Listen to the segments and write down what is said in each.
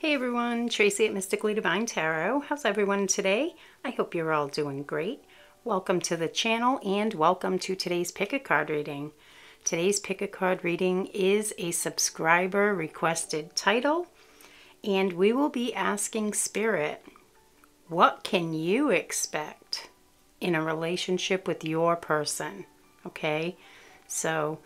Hey everyone, Tracy at Mystically Divine Tarot. How's everyone today? I hope you're all doing great. Welcome to the channel and welcome to today's pick a card reading. Today's pick a card reading is a subscriber requested title and we will be asking Spirit, what can you expect in a relationship with your person? Okay, so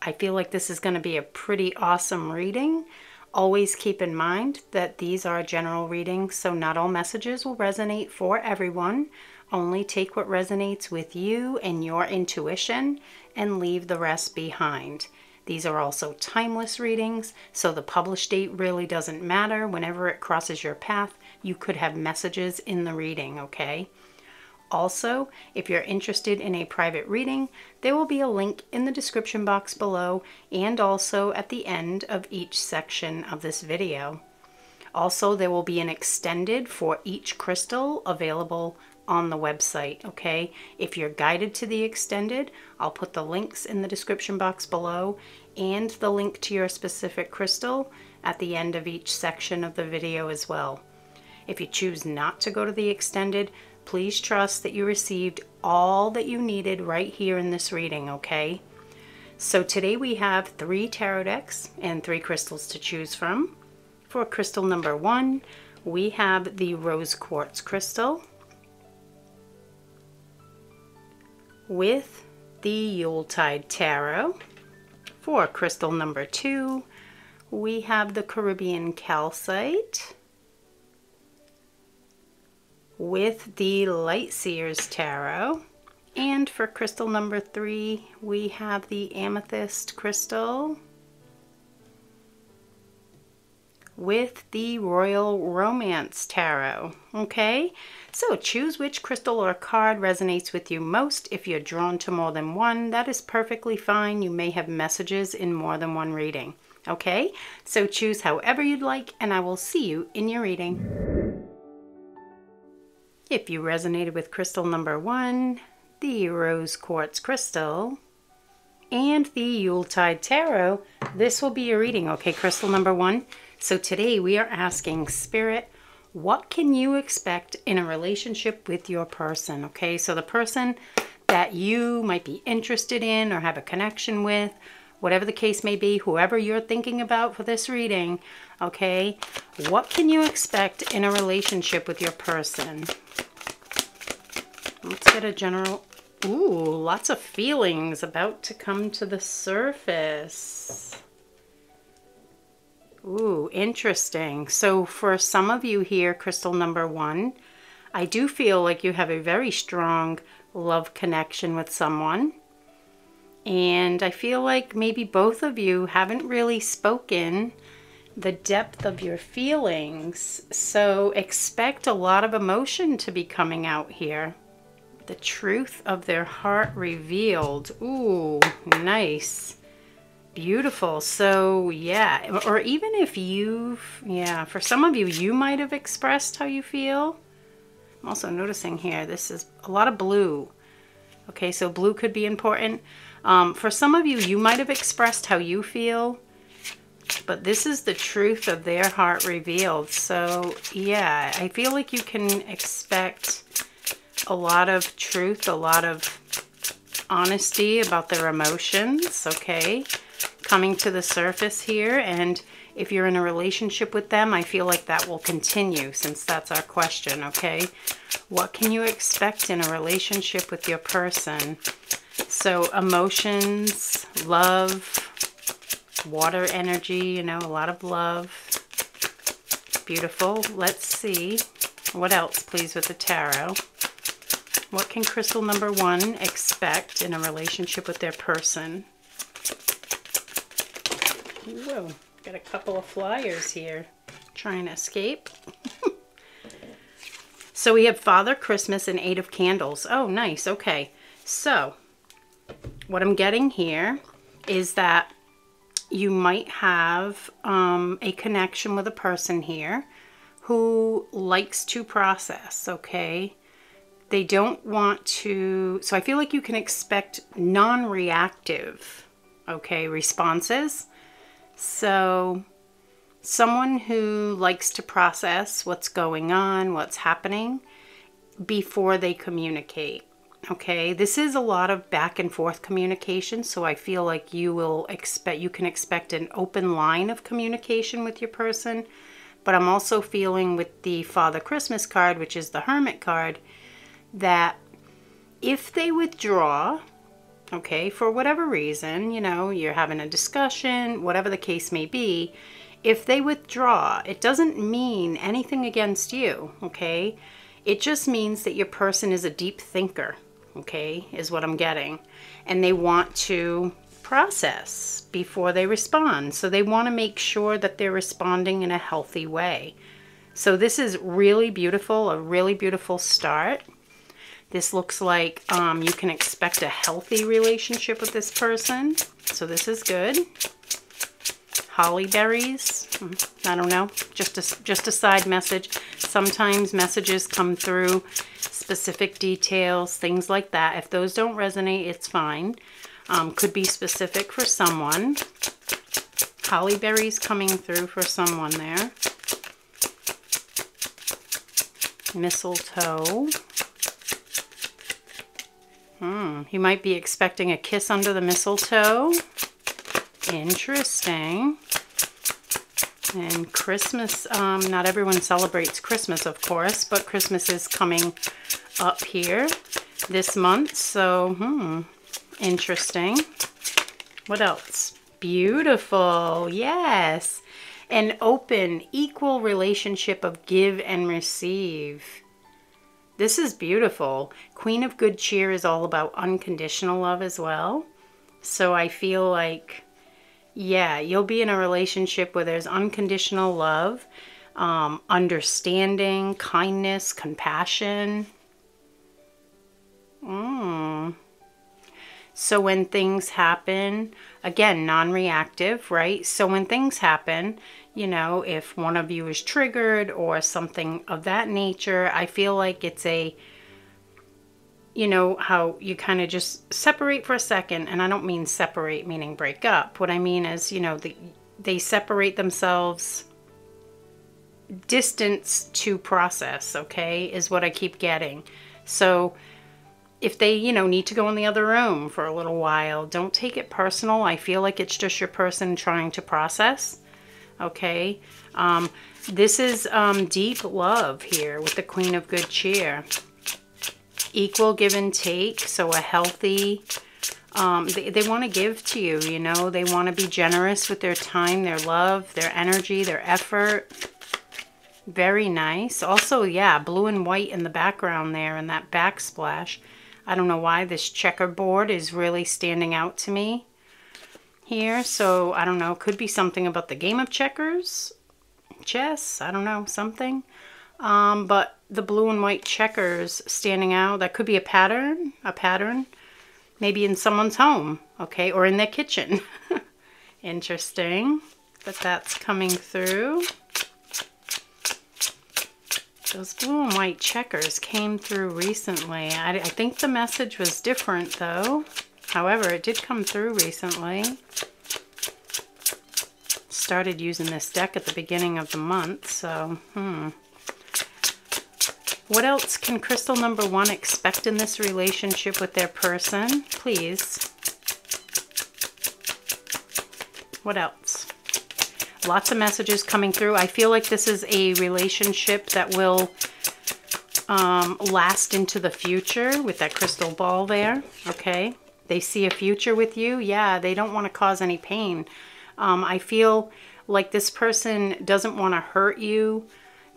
I feel like this is going to be a pretty awesome reading. Always keep in mind that these are general readings, so not all messages will resonate for everyone. Only take what resonates with you and your intuition and leave the rest behind. These are also timeless readings, so the published date really doesn't matter. Whenever it crosses your path, you could have messages in the reading, okay? Also, if you're interested in a private reading, there will be a link in the description box below and also at the end of each section of this video. Also, there will be an extended for each crystal available on the website, okay? If you're guided to the extended, I'll put the links in the description box below and the link to your specific crystal at the end of each section of the video as well. If you choose not to go to the extended, Please trust that you received all that you needed right here in this reading, okay? So today we have three tarot decks and three crystals to choose from. For crystal number one, we have the rose quartz crystal with the Yuletide Tarot. For crystal number two, we have the Caribbean Calcite with the Light Seers Tarot. And for crystal number three, we have the Amethyst Crystal with the Royal Romance Tarot. Okay, so choose which crystal or card resonates with you most. If you're drawn to more than one, that is perfectly fine. You may have messages in more than one reading. Okay, so choose however you'd like, and I will see you in your reading. If you resonated with crystal number one, the rose quartz crystal, and the Yuletide Tarot, this will be your reading, okay, crystal number one? So today we are asking Spirit, what can you expect in a relationship with your person, okay? So the person that you might be interested in or have a connection with, whatever the case may be, whoever you're thinking about for this reading, okay? What can you expect in a relationship with your person? Let's get a general... Ooh, lots of feelings about to come to the surface. Ooh, interesting. So for some of you here, crystal number one, I do feel like you have a very strong love connection with someone. And I feel like maybe both of you haven't really spoken the depth of your feelings. So expect a lot of emotion to be coming out here. The truth of their heart revealed. Ooh, nice. Beautiful. So, yeah, or even if you've, yeah, for some of you, you might have expressed how you feel. I'm also noticing here, this is a lot of blue. Okay, so blue could be important. Um, for some of you, you might have expressed how you feel, but this is the truth of their heart revealed. So, yeah, I feel like you can expect a lot of truth, a lot of honesty about their emotions, okay? Coming to the surface here. And if you're in a relationship with them, I feel like that will continue since that's our question, okay? What can you expect in a relationship with your person? So emotions, love, water energy, you know, a lot of love. Beautiful. Let's see. What else, please, with the tarot? What can crystal number one expect in a relationship with their person? Whoa, got a couple of flyers here trying to escape. so we have Father Christmas and Eight of Candles. Oh, nice. Okay. So what I'm getting here is that you might have um, a connection with a person here who likes to process, okay? They don't want to, so I feel like you can expect non-reactive, okay, responses. So someone who likes to process what's going on, what's happening before they communicate. Okay, this is a lot of back and forth communication, so I feel like you will expect you can expect an open line of communication with your person. But I'm also feeling with the Father Christmas card, which is the Hermit card, that if they withdraw, okay, for whatever reason, you know, you're having a discussion, whatever the case may be, if they withdraw, it doesn't mean anything against you, okay? It just means that your person is a deep thinker, okay, is what I'm getting. And they want to process before they respond. So they want to make sure that they're responding in a healthy way. So this is really beautiful, a really beautiful start. This looks like um, you can expect a healthy relationship with this person. So this is good. Holly berries. Hmm, I don't know. Just a, just a side message. Sometimes messages come through specific details, things like that. If those don't resonate, it's fine. Um, could be specific for someone. Holly berries coming through for someone there. Mistletoe. Hmm, you might be expecting a kiss under the mistletoe. Interesting. And Christmas, um, not everyone celebrates Christmas, of course, but Christmas is coming up here this month. So, hmm, interesting. What else? Beautiful. Yes. An open, equal relationship of give and receive. This is beautiful. Queen of Good Cheer is all about unconditional love as well. So I feel like, yeah, you'll be in a relationship where there's unconditional love, um, understanding, kindness, compassion. Mm. So when things happen, again, non reactive, right? So when things happen, you know, if one of you is triggered or something of that nature, I feel like it's a, you know, how you kind of just separate for a second. And I don't mean separate meaning break up. What I mean is, you know, the, they separate themselves distance to process, okay, is what I keep getting. So if they, you know, need to go in the other room for a little while, don't take it personal. I feel like it's just your person trying to process okay? Um, this is um, deep love here with the Queen of Good Cheer. Equal give and take, so a healthy, um, they, they want to give to you, you know? They want to be generous with their time, their love, their energy, their effort. Very nice. Also, yeah, blue and white in the background there and that backsplash. I don't know why this checkerboard is really standing out to me here. So I don't know, could be something about the game of checkers, chess, I don't know, something. Um, but the blue and white checkers standing out, that could be a pattern, a pattern, maybe in someone's home, okay, or in their kitchen. Interesting that that's coming through. Those blue and white checkers came through recently. I, I think the message was different though. However, it did come through recently. Started using this deck at the beginning of the month, so, hmm. What else can crystal number one expect in this relationship with their person? Please. What else? Lots of messages coming through. I feel like this is a relationship that will um, last into the future with that crystal ball there, okay? They see a future with you. Yeah, they don't want to cause any pain. Um, I feel like this person doesn't want to hurt you.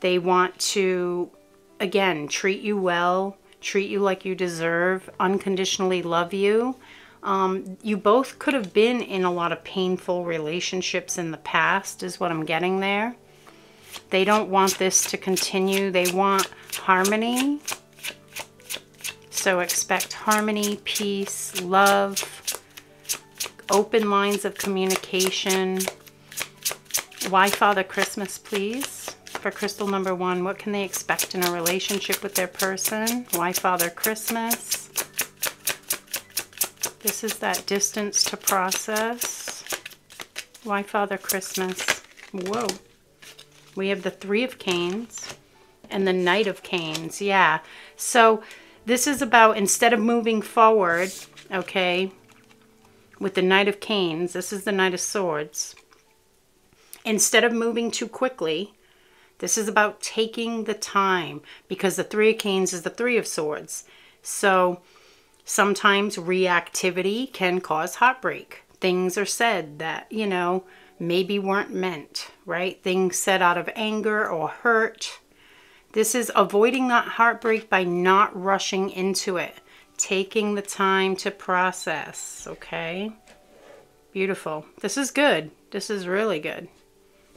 They want to, again, treat you well, treat you like you deserve, unconditionally love you. Um, you both could have been in a lot of painful relationships in the past, is what I'm getting there. They don't want this to continue. They want harmony. So expect harmony, peace, love, open lines of communication. Why Father Christmas, please? For crystal number one, what can they expect in a relationship with their person? Why Father Christmas? This is that distance to process. Why Father Christmas? Whoa. We have the Three of Canes and the Knight of Canes. Yeah. So this is about instead of moving forward, okay, with the Knight of Canes, this is the Knight of Swords. Instead of moving too quickly, this is about taking the time because the Three of Canes is the Three of Swords. So sometimes reactivity can cause heartbreak. Things are said that, you know, maybe weren't meant, right? Things said out of anger or hurt. This is avoiding that heartbreak by not rushing into it, taking the time to process, okay? Beautiful. This is good. This is really good.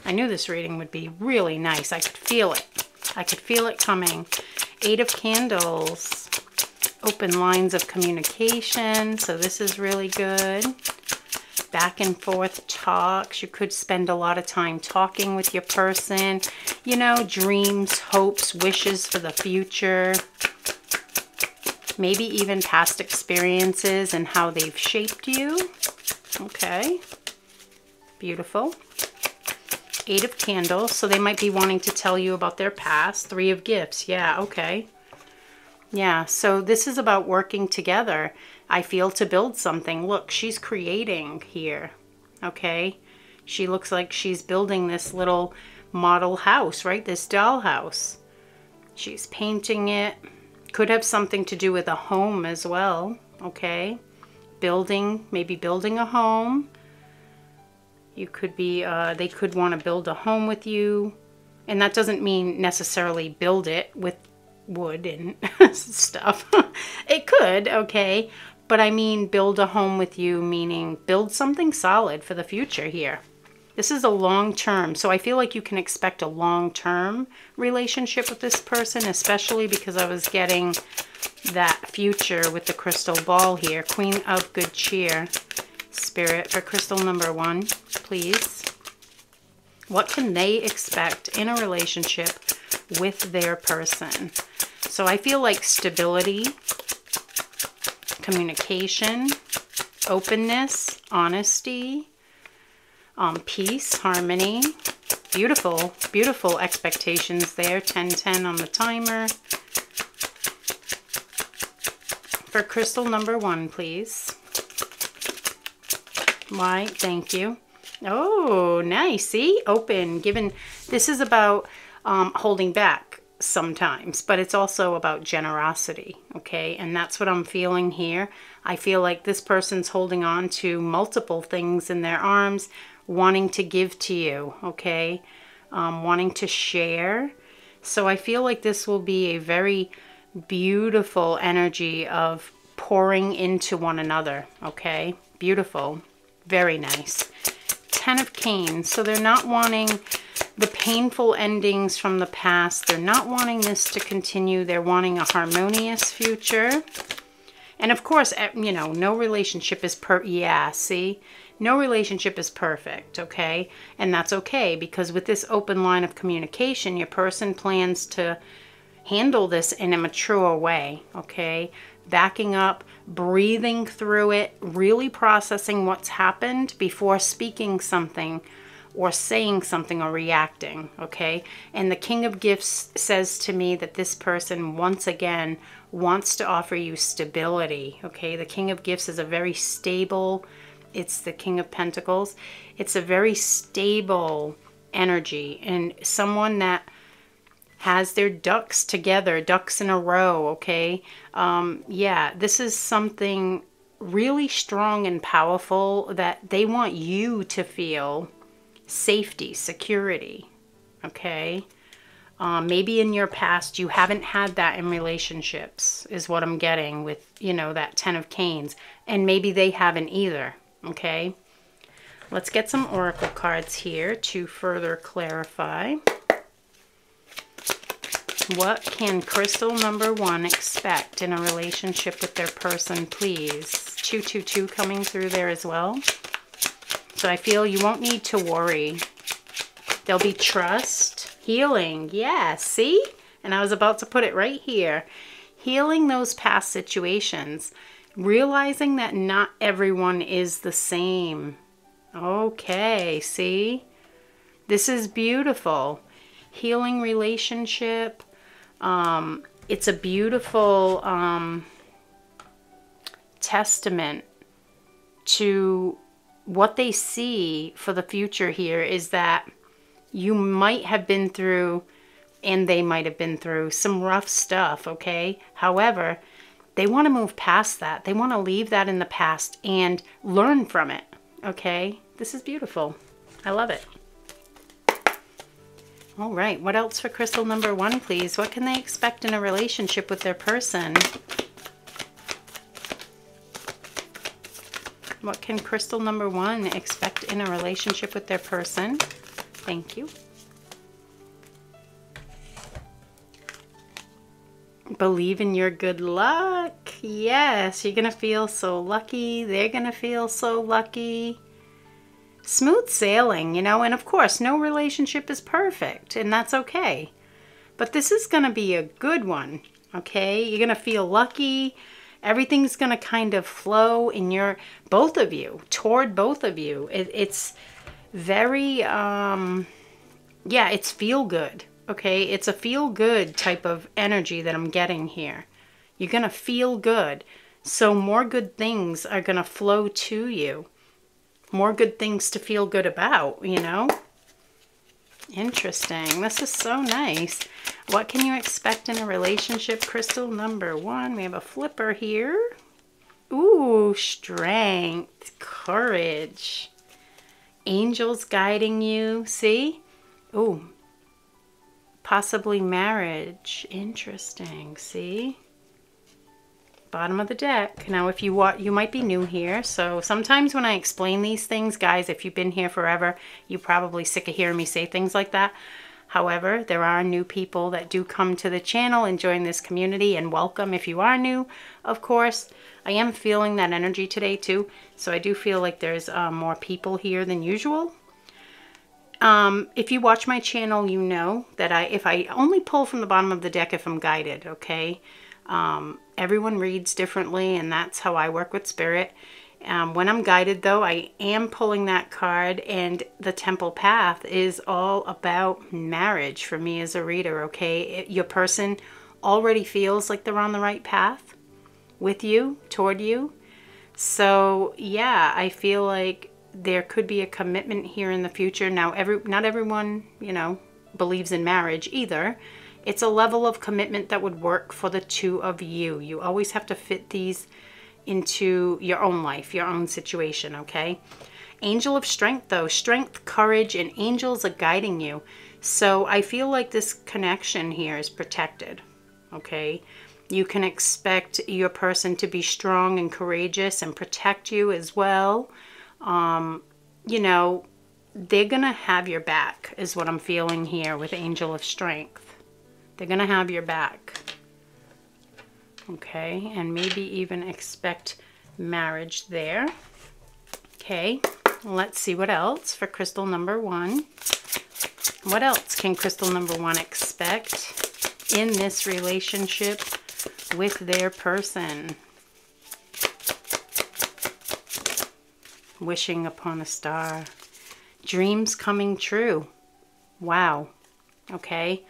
I knew this reading would be really nice. I could feel it. I could feel it coming. Eight of Candles. Open lines of communication. So this is really good back and forth talks. You could spend a lot of time talking with your person. You know, dreams, hopes, wishes for the future. Maybe even past experiences and how they've shaped you. Okay. Beautiful. Eight of Candles. So they might be wanting to tell you about their past. Three of Gifts. Yeah, okay. Yeah, so this is about working together. I feel to build something. Look, she's creating here. Okay? She looks like she's building this little model house, right? This dollhouse. She's painting it. Could have something to do with a home as well. Okay? Building, maybe building a home. You could be, uh, they could want to build a home with you. And that doesn't mean necessarily build it with wood and stuff. it could, okay, but I mean build a home with you, meaning build something solid for the future here. This is a long term, so I feel like you can expect a long term relationship with this person, especially because I was getting that future with the crystal ball here. Queen of Good Cheer. Spirit for crystal number one, please. What can they expect in a relationship with their person? So I feel like stability, communication, openness, honesty, um, peace, harmony. Beautiful, beautiful expectations there. 1010 on the timer. For crystal number one, please. Right, thank you. Oh, nice. See, open, given. This is about um, holding back sometimes, but it's also about generosity, okay? And that's what I'm feeling here. I feel like this person's holding on to multiple things in their arms, wanting to give to you, okay? Um, wanting to share. So I feel like this will be a very beautiful energy of pouring into one another, okay? Beautiful. Very nice. Ten of Canes. So they're not wanting the painful endings from the past. They're not wanting this to continue. They're wanting a harmonious future. And of course, eh, you know, no relationship is per, yeah, see? No relationship is perfect, okay? And that's okay because with this open line of communication, your person plans to handle this in a mature way, okay? Backing up, breathing through it, really processing what's happened before speaking something or saying something or reacting, okay? And the King of Gifts says to me that this person, once again, wants to offer you stability, okay? The King of Gifts is a very stable, it's the King of Pentacles. It's a very stable energy and someone that has their ducks together, ducks in a row, okay? Um, yeah, this is something really strong and powerful that they want you to feel safety, security, okay? Um, maybe in your past you haven't had that in relationships, is what I'm getting with, you know, that Ten of Canes. And maybe they haven't either, okay? Let's get some oracle cards here to further clarify. What can crystal number one expect in a relationship with their person, please? 222 coming through there as well. So I feel you won't need to worry. There'll be trust, healing. Yeah, see? And I was about to put it right here. Healing those past situations. Realizing that not everyone is the same. Okay, see? This is beautiful. healing relationship. Um, it's a beautiful um, testament to what they see for the future here is that you might have been through and they might have been through some rough stuff, okay? However, they want to move past that. They want to leave that in the past and learn from it, okay? This is beautiful. I love it. All right, what else for crystal number one, please? What can they expect in a relationship with their person? What can crystal number one expect in a relationship with their person? Thank you. Believe in your good luck. Yes, you're going to feel so lucky. They're going to feel so lucky. Smooth sailing, you know, and of course, no relationship is perfect, and that's okay. But this is going to be a good one, okay? You're going to feel lucky. Everything's going to kind of flow in your both of you toward both of you. It, it's very um yeah it's feel good okay? It's a feel good type of energy that i'm getting here. You're going to feel good. So more good things are going to flow to you more good things to feel good about you know Interesting. This is so nice. What can you expect in a relationship? Crystal number one. We have a flipper here. Ooh, strength, courage. Angels guiding you. See? Ooh, possibly marriage. Interesting. See? Bottom of the deck. Now, if you want, you might be new here. So sometimes when I explain these things, guys, if you've been here forever, you're probably sick of hearing me say things like that. However, there are new people that do come to the channel and join this community and welcome if you are new, of course. I am feeling that energy today too. So I do feel like there's uh, more people here than usual. Um, if you watch my channel, you know that I, if I only pull from the bottom of the deck if I'm guided, okay? Um, everyone reads differently, and that's how I work with spirit. Um, when I'm guided, though, I am pulling that card, and the temple path is all about marriage for me as a reader, okay? It, your person already feels like they're on the right path with you, toward you. So, yeah, I feel like there could be a commitment here in the future. Now, every not everyone, you know, believes in marriage either. It's a level of commitment that would work for the two of you. You always have to fit these into your own life, your own situation, okay? Angel of strength, though. Strength, courage, and angels are guiding you. So I feel like this connection here is protected, okay? You can expect your person to be strong and courageous and protect you as well. Um, you know, they're going to have your back, is what I'm feeling here with Angel of Strength. They're going to have your back. Okay, and maybe even expect marriage there. Okay, let's see what else for crystal number one. What else can crystal number one expect in this relationship with their person? Wishing upon a star. Dreams coming true. Wow. Okay.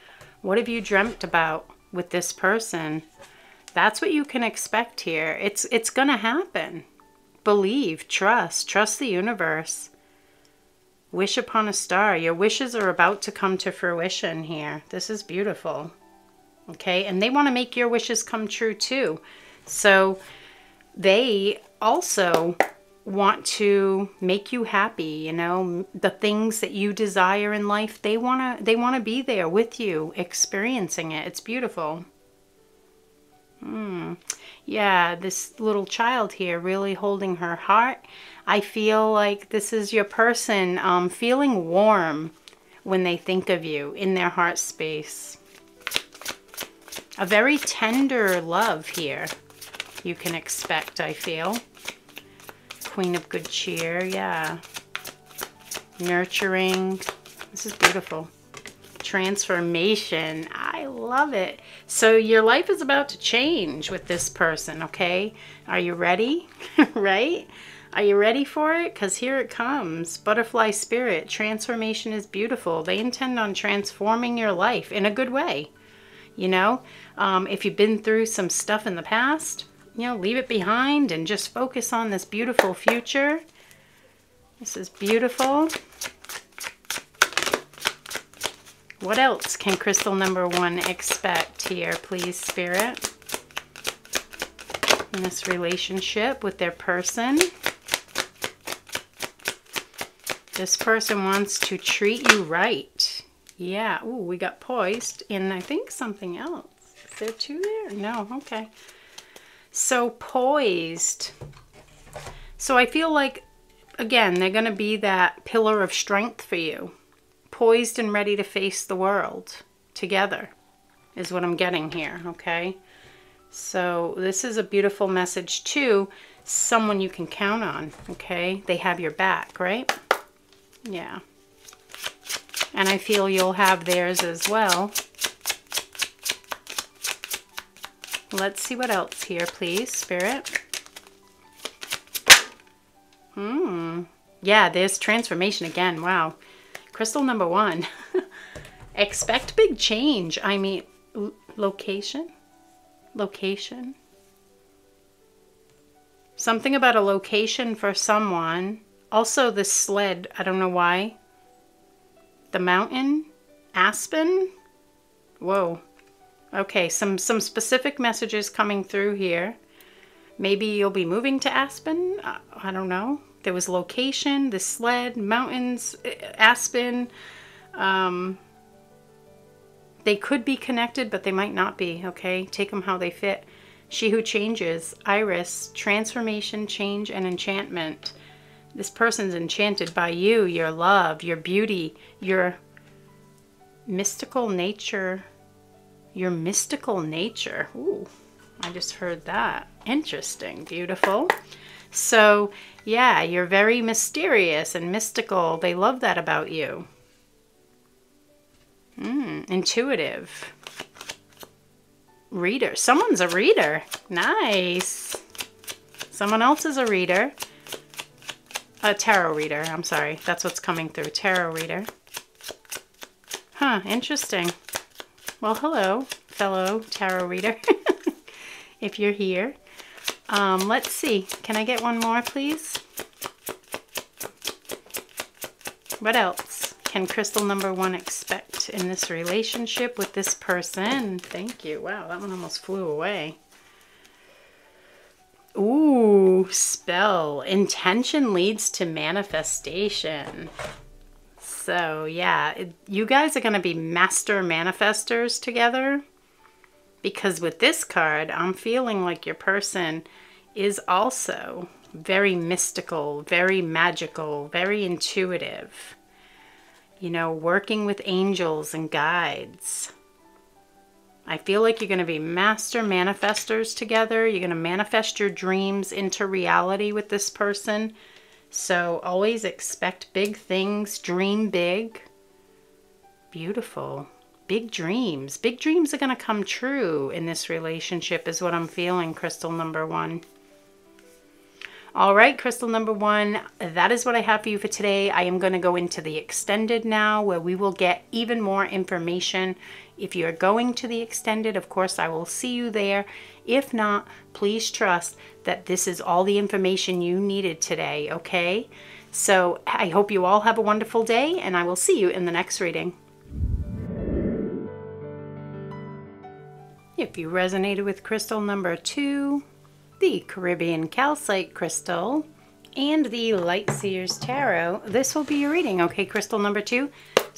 What have you dreamt about with this person? That's what you can expect here. It's it's going to happen. Believe, trust, trust the universe. Wish upon a star. Your wishes are about to come to fruition here. This is beautiful. Okay? And they want to make your wishes come true too. So they also want to make you happy you know the things that you desire in life they want to they want to be there with you experiencing it. It's beautiful. Hmm. Yeah this little child here really holding her heart. I feel like this is your person um, feeling warm when they think of you in their heart space. A very tender love here you can expect i feel Queen of Good Cheer, yeah. Nurturing. This is beautiful. Transformation. I love it. So your life is about to change with this person, okay? Are you ready? right? Are you ready for it? Because here it comes. Butterfly spirit. Transformation is beautiful. They intend on transforming your life in a good way. You know, um, if you've been through some stuff in the past, you know, leave it behind and just focus on this beautiful future. This is beautiful. What else can crystal number one expect here, please, Spirit? In this relationship with their person. This person wants to treat you right. Yeah. Ooh, we got poised. And I think something else. Is there two there? No. Okay. So poised. So I feel like, again, they're going to be that pillar of strength for you poised and ready to face the world together is what I'm getting here, okay? So this is a beautiful message too. Someone you can count on, okay? They have your back, right? Yeah. And I feel you'll have theirs as well. Let's see what else here, please, Spirit. Hmm. Yeah, there's transformation again. Wow. Crystal number one. Expect big change. I mean, location? Location? Something about a location for someone. Also, the sled. I don't know why. The mountain? Aspen? Whoa. Okay, some, some specific messages coming through here. Maybe you'll be moving to Aspen? I, I don't know. There was location, the sled, mountains, Aspen. Um, they could be connected, but they might not be, okay? Take them how they fit. She Who Changes, Iris, Transformation, Change, and Enchantment. This person's enchanted by you, your love, your beauty, your mystical nature. Your mystical nature. Ooh, I just heard that. Interesting. Beautiful. So, yeah, you're very mysterious and mystical. They love that about you. Mm, intuitive. Reader. Someone's a reader. Nice. Someone else is a reader. A tarot reader. I'm sorry. That's what's coming through. Tarot reader. Huh, interesting. Well, hello, fellow tarot reader, if you're here. Um, let's see. Can I get one more, please? What else can crystal number one expect in this relationship with this person? Thank you. Wow, that one almost flew away. Ooh, spell. Intention leads to manifestation. So, yeah, it, you guys are going to be master manifestors together because with this card, I'm feeling like your person is also very mystical, very magical, very intuitive. You know, working with angels and guides. I feel like you're going to be master manifestors together. You're going to manifest your dreams into reality with this person. So always expect big things, dream big. Beautiful big dreams. Big dreams are going to come true in this relationship is what I'm feeling, crystal number one. All right, crystal number one, that is what I have for you for today. I am going to go into the extended now where we will get even more information. If you're going to the extended, of course, I will see you there. If not, please trust that this is all the information you needed today, okay? So I hope you all have a wonderful day and I will see you in the next reading. If you resonated with crystal number two, the Caribbean Calcite Crystal, and the Light Seers Tarot, this will be your reading, okay, crystal number two?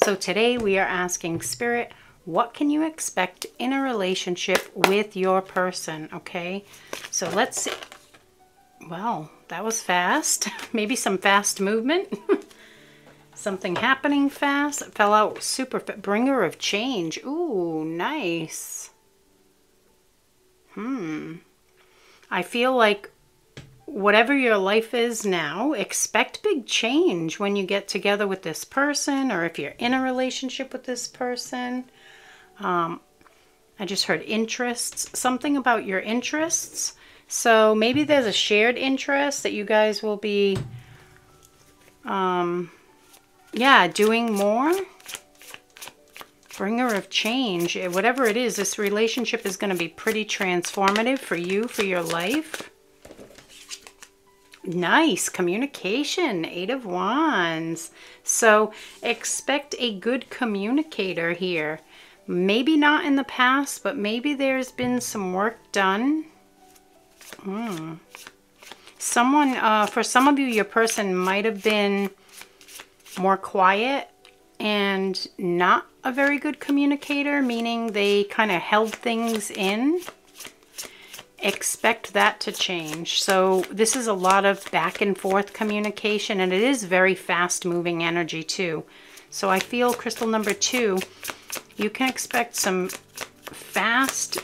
So today we are asking Spirit, what can you expect in a relationship with your person, okay? So let's see. Well, that was fast. Maybe some fast movement. Something happening fast. It fell out super. Bringer of change. Ooh, nice. Hmm. I feel like whatever your life is now, expect big change when you get together with this person or if you're in a relationship with this person. Um, I just heard interests, something about your interests. So maybe there's a shared interest that you guys will be, um, yeah, doing more. Bringer of change. Whatever it is, this relationship is going to be pretty transformative for you, for your life. Nice communication, Eight of Wands. So expect a good communicator here. Maybe not in the past, but maybe there's been some work done. Hmm. Someone, uh, for some of you, your person might have been more quiet and not a very good communicator, meaning they kind of held things in expect that to change. So this is a lot of back and forth communication and it is very fast moving energy too. So I feel crystal number two, you can expect some fast,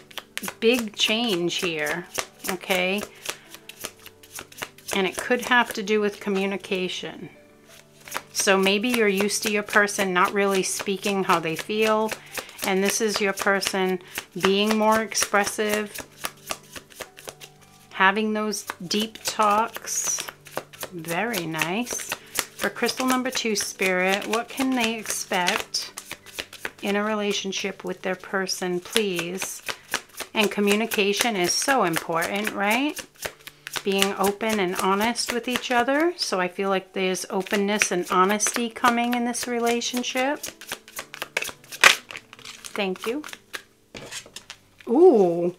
big change here, okay? And it could have to do with communication. So maybe you're used to your person not really speaking how they feel, and this is your person being more expressive, having those deep talks. Very nice. For crystal number two, Spirit, what can they expect in a relationship with their person, please? And communication is so important, right? Being open and honest with each other. So I feel like there's openness and honesty coming in this relationship. Thank you. Ooh,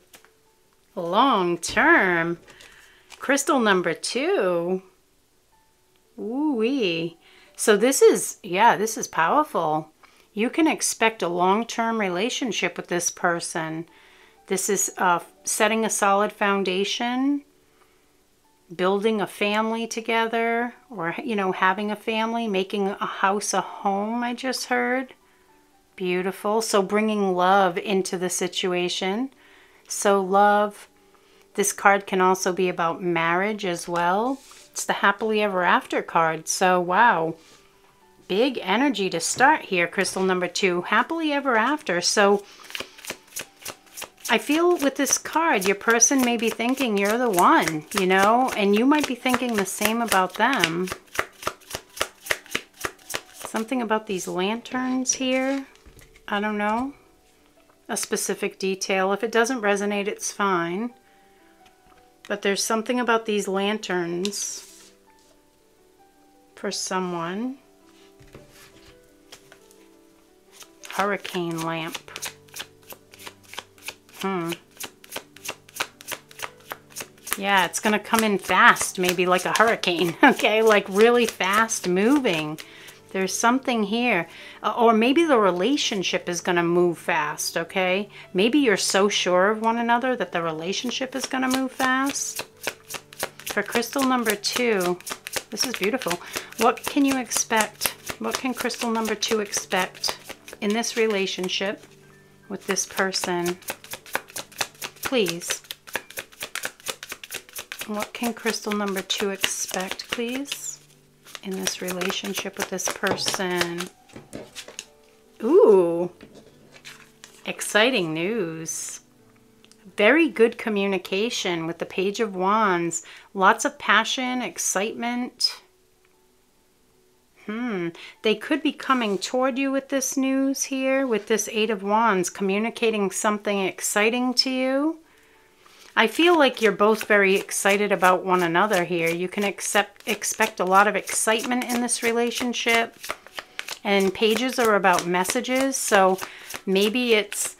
long term. Crystal number two. Ooh-wee. So this is, yeah, this is powerful. You can expect a long-term relationship with this person. This is uh, setting a solid foundation, building a family together, or, you know, having a family, making a house a home, I just heard. Beautiful. So bringing love into the situation. So love, this card can also be about marriage as well. It's the happily ever after card. So wow, big energy to start here, crystal number two, happily ever after. So I feel with this card, your person may be thinking you're the one, you know, and you might be thinking the same about them. Something about these lanterns here. I don't know a specific detail. If it doesn't resonate, it's fine. But there's something about these lanterns for someone. Hurricane lamp. Hmm. Yeah, it's going to come in fast, maybe like a hurricane, okay? Like really fast moving. There's something here. Uh, or maybe the relationship is going to move fast, okay? Maybe you're so sure of one another that the relationship is going to move fast. For crystal number two, this is beautiful. What can you expect? What can crystal number two expect in this relationship with this person? Please. What can crystal number two expect, please? in this relationship with this person. Ooh, exciting news. Very good communication with the Page of Wands. Lots of passion, excitement. Hmm. They could be coming toward you with this news here, with this Eight of Wands, communicating something exciting to you. I feel like you're both very excited about one another here. You can accept, expect a lot of excitement in this relationship. And pages are about messages. So maybe it's,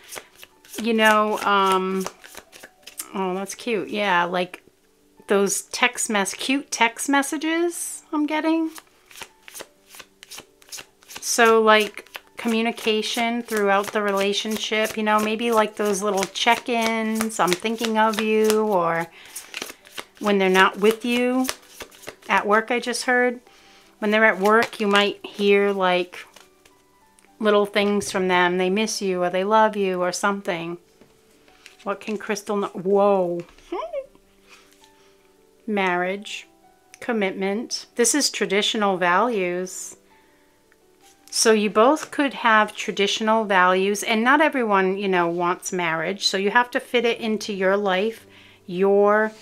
you know, um, oh, that's cute. Yeah, like those text mess, cute text messages I'm getting. So like communication throughout the relationship. You know, maybe like those little check-ins, I'm thinking of you, or when they're not with you. At work, I just heard. When they're at work, you might hear like little things from them. They miss you, or they love you, or something. What can Crystal know? Whoa. Marriage, commitment. This is traditional values. So you both could have traditional values and not everyone, you know, wants marriage. So you have to fit it into your life, your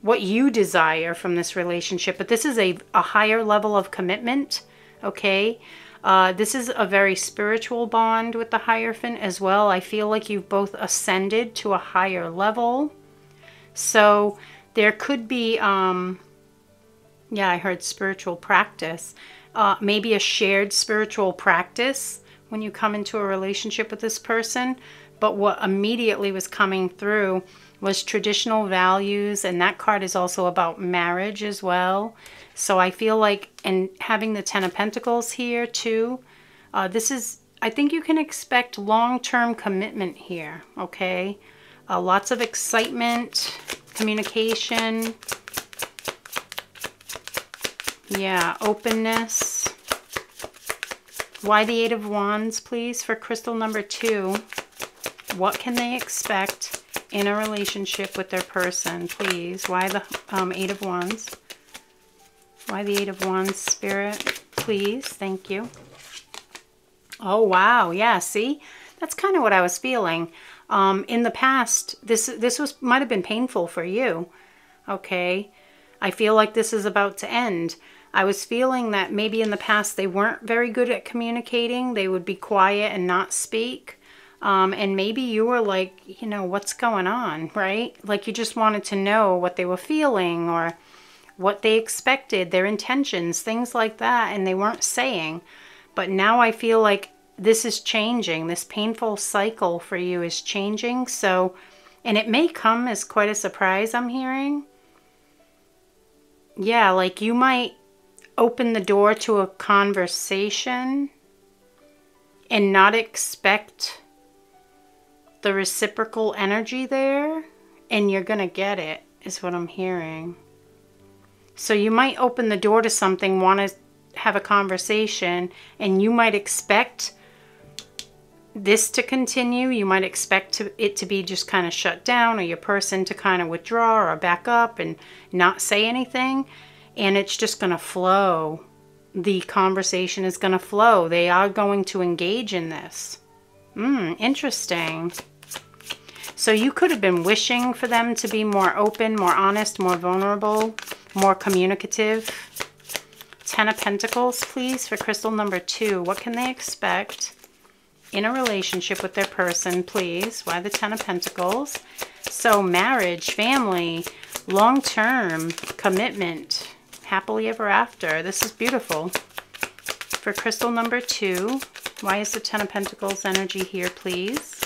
what you desire from this relationship. But this is a, a higher level of commitment, okay? Uh, this is a very spiritual bond with the Hierophant as well. I feel like you've both ascended to a higher level. So there could be, um, yeah, I heard spiritual practice. Uh, maybe a shared spiritual practice when you come into a relationship with this person. But what immediately was coming through was traditional values, and that card is also about marriage as well. So I feel like, and having the Ten of Pentacles here too, uh, this is, I think you can expect long term commitment here, okay? Uh, lots of excitement, communication. Yeah, openness. Why the Eight of Wands, please, for crystal number two? What can they expect in a relationship with their person, please? Why the um, Eight of Wands? Why the Eight of Wands, Spirit? Please, thank you. Oh, wow. Yeah, see? That's kind of what I was feeling. Um, in the past, this this was might have been painful for you. Okay? I feel like this is about to end. I was feeling that maybe in the past they weren't very good at communicating. They would be quiet and not speak. Um, and maybe you were like, you know, what's going on, right? Like you just wanted to know what they were feeling or what they expected, their intentions, things like that. And they weren't saying. But now I feel like this is changing. This painful cycle for you is changing. So, and it may come as quite a surprise, I'm hearing. Yeah, like you might open the door to a conversation and not expect the reciprocal energy there, and you're going to get it, is what I'm hearing. So you might open the door to something, want to have a conversation, and you might expect this to continue. You might expect to, it to be just kind of shut down or your person to kind of withdraw or back up and not say anything. And it's just going to flow. The conversation is going to flow. They are going to engage in this. Hmm, interesting. So you could have been wishing for them to be more open, more honest, more vulnerable, more communicative. Ten of Pentacles, please, for crystal number two. What can they expect? in a relationship with their person, please. Why the Ten of Pentacles? So marriage, family, long-term commitment, happily ever after. This is beautiful. For crystal number two, why is the Ten of Pentacles energy here, please?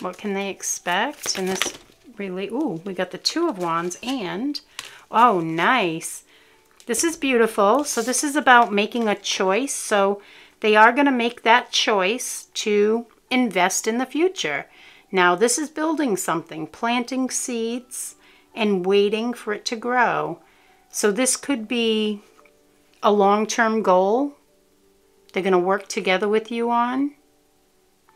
What can they expect in this really? Ooh, we got the Two of Wands and, oh, nice. This is beautiful. So this is about making a choice. So they are going to make that choice to invest in the future. Now, this is building something, planting seeds and waiting for it to grow. So, this could be a long term goal they're going to work together with you on.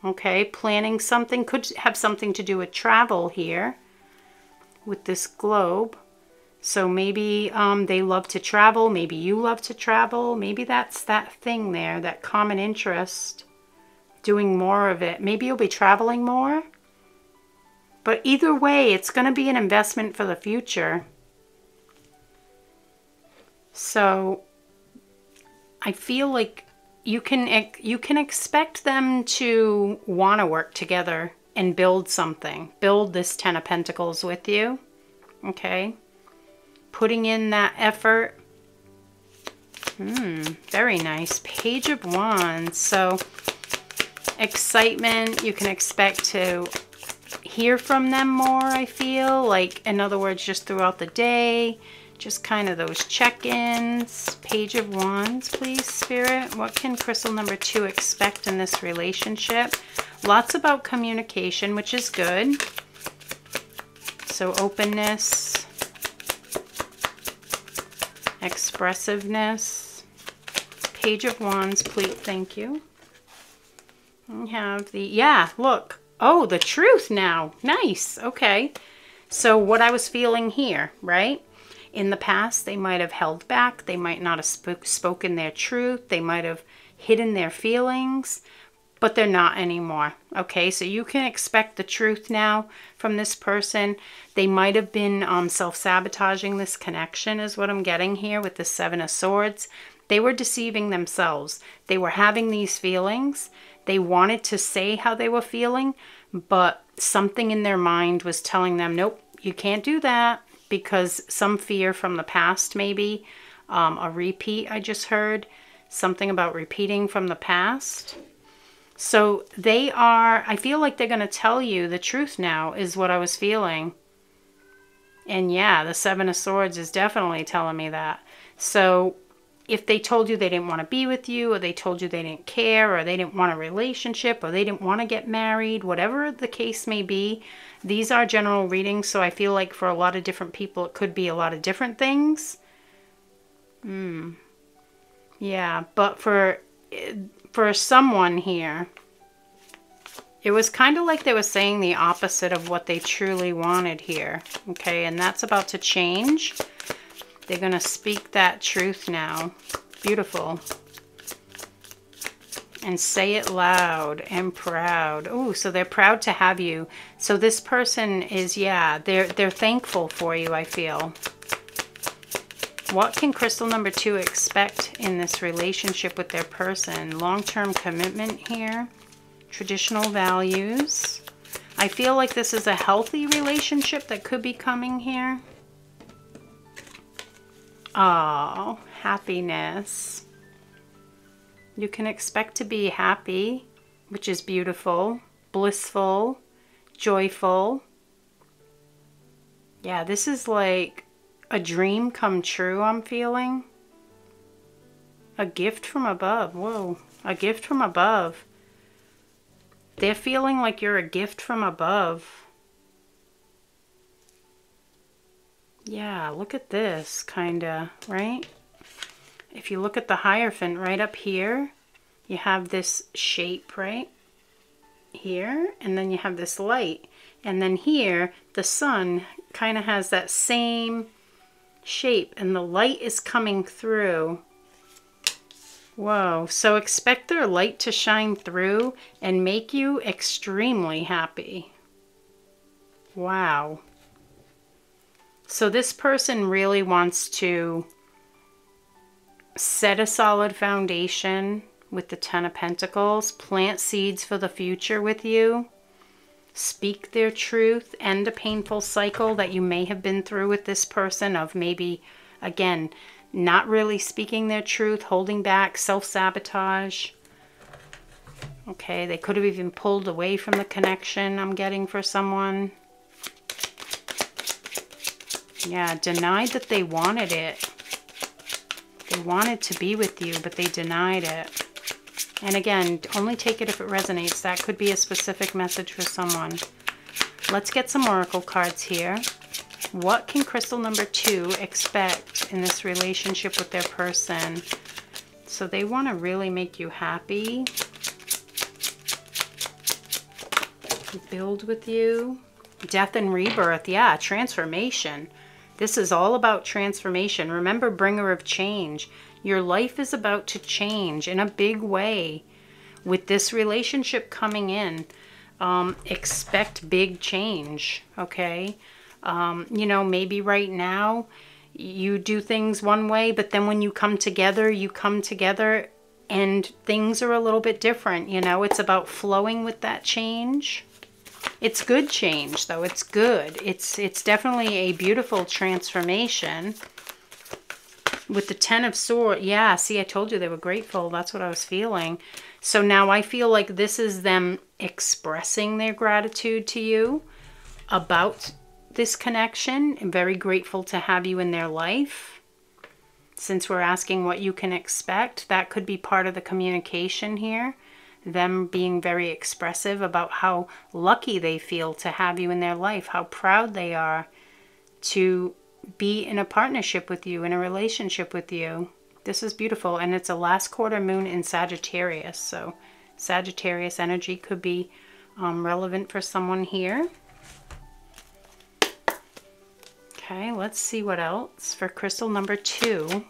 Okay, planning something could have something to do with travel here with this globe. So maybe um, they love to travel. Maybe you love to travel. Maybe that's that thing there, that common interest, doing more of it. Maybe you'll be traveling more. But either way, it's going to be an investment for the future. So I feel like you can you can expect them to want to work together and build something. Build this 10 of pentacles with you. Okay? putting in that effort. Hmm, very nice. Page of Wands. So excitement, you can expect to hear from them more, I feel. Like, in other words, just throughout the day. Just kind of those check-ins. Page of Wands, please, Spirit. What can crystal number two expect in this relationship? Lots about communication, which is good. So openness, expressiveness, page of wands, please, thank you. We have the, yeah, look. Oh, the truth now. Nice. Okay. So what I was feeling here, right? In the past, they might have held back. They might not have sp spoken their truth. They might have hidden their feelings. but they're not anymore. Okay, so you can expect the truth now from this person. They might have been um, self sabotaging this connection, is what I'm getting here with the Seven of Swords. They were deceiving themselves. They were having these feelings. They wanted to say how they were feeling, but something in their mind was telling them, nope, you can't do that because some fear from the past, maybe um, a repeat I just heard, something about repeating from the past. So they are, I feel like they're going to tell you the truth now, is what I was feeling. And yeah, the Seven of Swords is definitely telling me that. So if they told you they didn't want to be with you, or they told you they didn't care, or they didn't want a relationship, or they didn't want to get married, whatever the case may be, these are general readings. So I feel like for a lot of different people, it could be a lot of different things. Hmm. Yeah, but for for someone here, it was kind of like they were saying the opposite of what they truly wanted here. Okay, and that's about to change. They're going to speak that truth now. Beautiful. And say it loud and proud. Oh, so they're proud to have you. So this person is, yeah, they're, they're thankful for you, I feel. What can crystal number two expect in this relationship with their person? Long-term commitment here. Traditional values. I feel like this is a healthy relationship that could be coming here. Oh, happiness. You can expect to be happy, which is beautiful, blissful, joyful. Yeah, this is like a dream come true, I'm feeling. A gift from above. Whoa, a gift from above. They're feeling like you're a gift from above. Yeah, look at this, kind of, right? If you look at the Hierophant right up here, you have this shape, right? Here, and then you have this light. And then here, the sun kind of has that same shape, and the light is coming through. Whoa, so expect their light to shine through and make you extremely happy. Wow. So this person really wants to set a solid foundation with the Ten of Pentacles, plant seeds for the future with you, speak their truth, end a painful cycle that you may have been through with this person of maybe, again, not really speaking their truth, holding back, self-sabotage. Okay, they could have even pulled away from the connection I'm getting for someone. Yeah, denied that they wanted it. They wanted to be with you, but they denied it. And again, only take it if it resonates. That could be a specific message for someone. Let's get some oracle cards here. What can crystal number two expect in this relationship with their person? So they want to really make you happy. Build with you. Death and rebirth. Yeah, transformation. This is all about transformation. Remember, bringer of change. Your life is about to change in a big way. With this relationship coming in, um, expect big change, okay? Um, you know, maybe right now you do things one way, but then when you come together, you come together and things are a little bit different. You know, it's about flowing with that change. It's good change, though. It's good. It's, it's definitely a beautiful transformation. With the Ten of Swords, yeah, see, I told you they were grateful. That's what I was feeling. So now I feel like this is them expressing their gratitude to you about this connection. Very grateful to have you in their life. Since we're asking what you can expect, that could be part of the communication here them being very expressive about how lucky they feel to have you in their life, how proud they are to be in a partnership with you, in a relationship with you. This is beautiful, and it's a last quarter moon in Sagittarius, so Sagittarius energy could be um, relevant for someone here. Okay, let's see what else for crystal number two.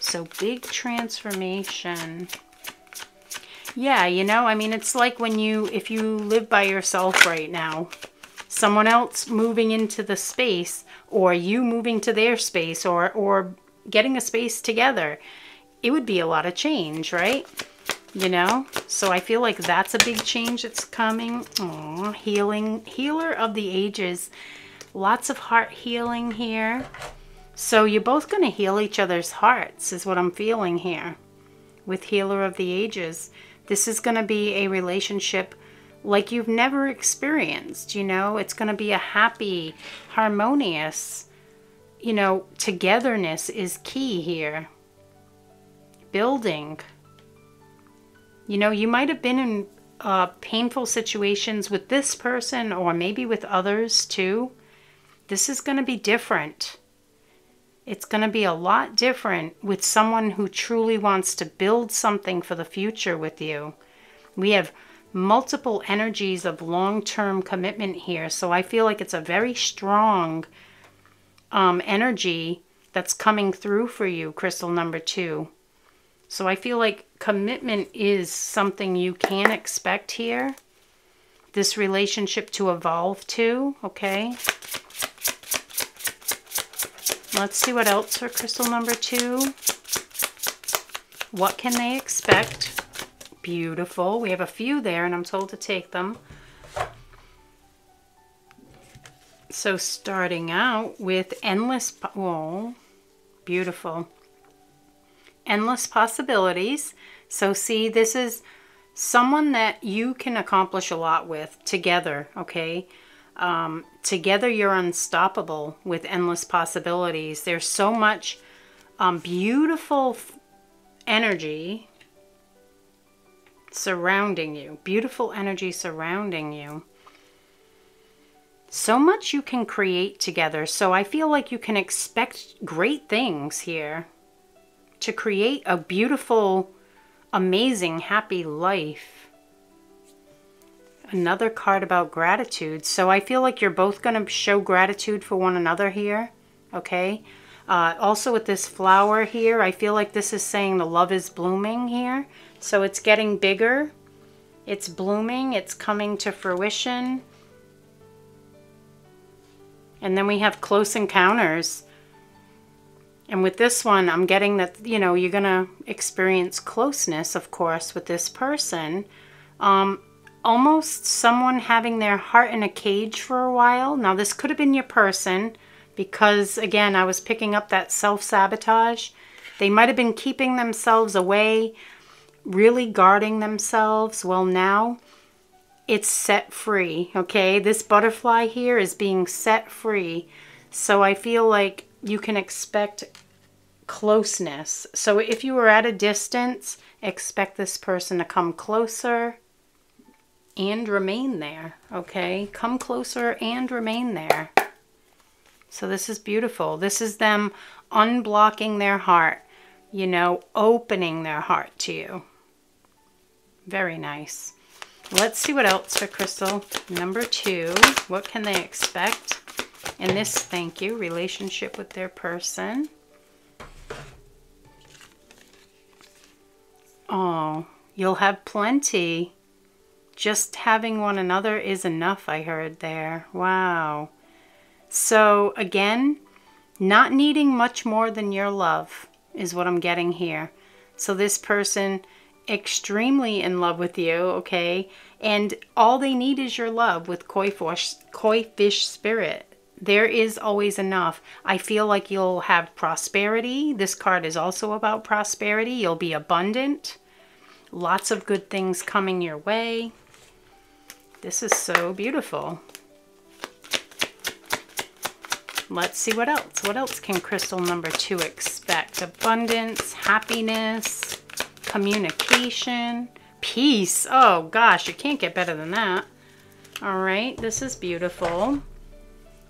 So big transformation. Yeah, you know, I mean, it's like when you, if you live by yourself right now, someone else moving into the space or you moving to their space or, or getting a space together, it would be a lot of change, right? You know, so I feel like that's a big change that's coming. Aww, healing, healer of the ages. Lots of heart healing here. So you're both going to heal each other's hearts is what I'm feeling here with Healer of the Ages. This is going to be a relationship like you've never experienced, you know? It's going to be a happy, harmonious, you know, togetherness is key here. Building. You know, you might have been in uh, painful situations with this person or maybe with others too. This is going to be different. It's going to be a lot different with someone who truly wants to build something for the future with you. We have multiple energies of long term commitment here, so I feel like it's a very strong um, energy that's coming through for you, crystal number two. So I feel like commitment is something you can expect here. This relationship to evolve to, okay? Let's see what else for crystal number two. What can they expect? Beautiful. We have a few there and I'm told to take them. So starting out with endless, oh, beautiful. Endless possibilities. So see, this is someone that you can accomplish a lot with together, okay? Um, together, you're unstoppable with endless possibilities. There's so much um, beautiful energy surrounding you, beautiful energy surrounding you. So much you can create together. So I feel like you can expect great things here to create a beautiful, amazing, happy life another card about gratitude. So I feel like you're both going to show gratitude for one another here. Okay. Uh, also with this flower here, I feel like this is saying the love is blooming here. So it's getting bigger. It's blooming. It's coming to fruition. And then we have close encounters. And with this one, I'm getting that, you know, you're going to experience closeness, of course, with this person. Um, almost someone having their heart in a cage for a while. Now, this could have been your person because, again, I was picking up that self-sabotage. They might have been keeping themselves away, really guarding themselves. Well, now it's set free, okay? This butterfly here is being set free. So I feel like you can expect closeness. So if you were at a distance, expect this person to come closer and remain there, okay? Come closer and remain there. So this is beautiful. This is them unblocking their heart, you know, opening their heart to you. Very nice. Let's see what else for Crystal. Number two, what can they expect in this, thank you, relationship with their person? Oh, you'll have plenty. Just having one another is enough, I heard there. Wow. So again, not needing much more than your love is what I'm getting here. So this person extremely in love with you, okay? And all they need is your love with koi fish, koi fish spirit. There is always enough. I feel like you'll have prosperity. This card is also about prosperity. You'll be abundant. Lots of good things coming your way. This is so beautiful. Let's see what else. What else can crystal number two expect? Abundance, happiness, communication, peace. Oh gosh, you can't get better than that. All right, this is beautiful.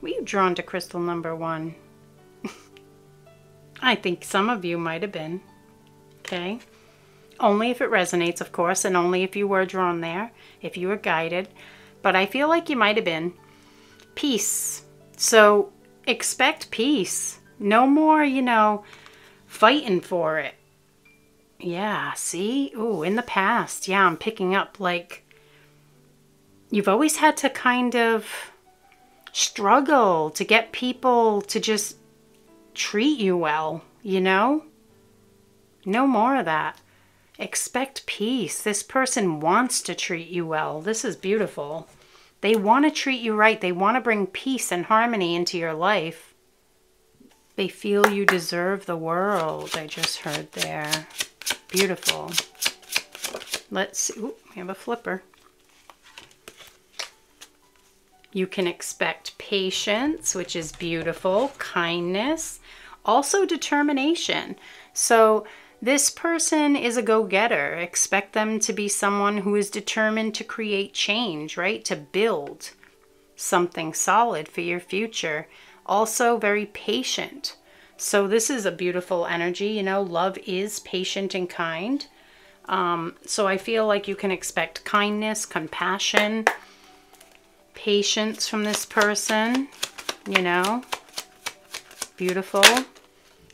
Were you drawn to crystal number one? I think some of you might have been. Okay. Only if it resonates, of course, and only if you were drawn there, if you were guided. But I feel like you might have been. Peace. So expect peace. No more, you know, fighting for it. Yeah, see? Ooh, in the past. Yeah, I'm picking up like you've always had to kind of struggle to get people to just treat you well, you know? No more of that. Expect peace. This person wants to treat you well. This is beautiful. They want to treat you right. They want to bring peace and harmony into your life. They feel you deserve the world. I just heard there. Beautiful. Let's see. Ooh, we have a flipper. You can expect patience, which is beautiful, kindness, also determination. So this person is a go-getter. Expect them to be someone who is determined to create change, right? To build something solid for your future. Also very patient. So this is a beautiful energy. You know, love is patient and kind. Um, so I feel like you can expect kindness, compassion, patience from this person, you know. Beautiful.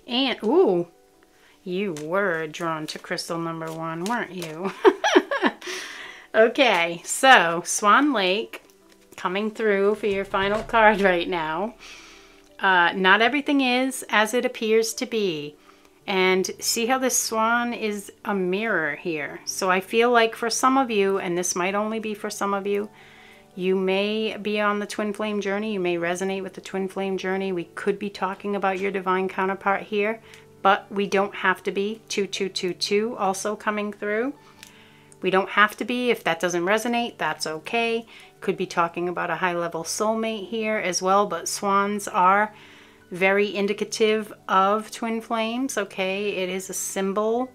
And, ooh, you were drawn to crystal number one, weren't you? okay, so Swan Lake coming through for your final card right now. Uh, not everything is as it appears to be. And see how this swan is a mirror here. So I feel like for some of you, and this might only be for some of you, you may be on the twin flame journey. You may resonate with the twin flame journey. We could be talking about your divine counterpart here but we don't have to be 2222 also coming through. We don't have to be. If that doesn't resonate, that's okay. Could be talking about a high level soulmate here as well, but swans are very indicative of twin flames, okay? It is a symbol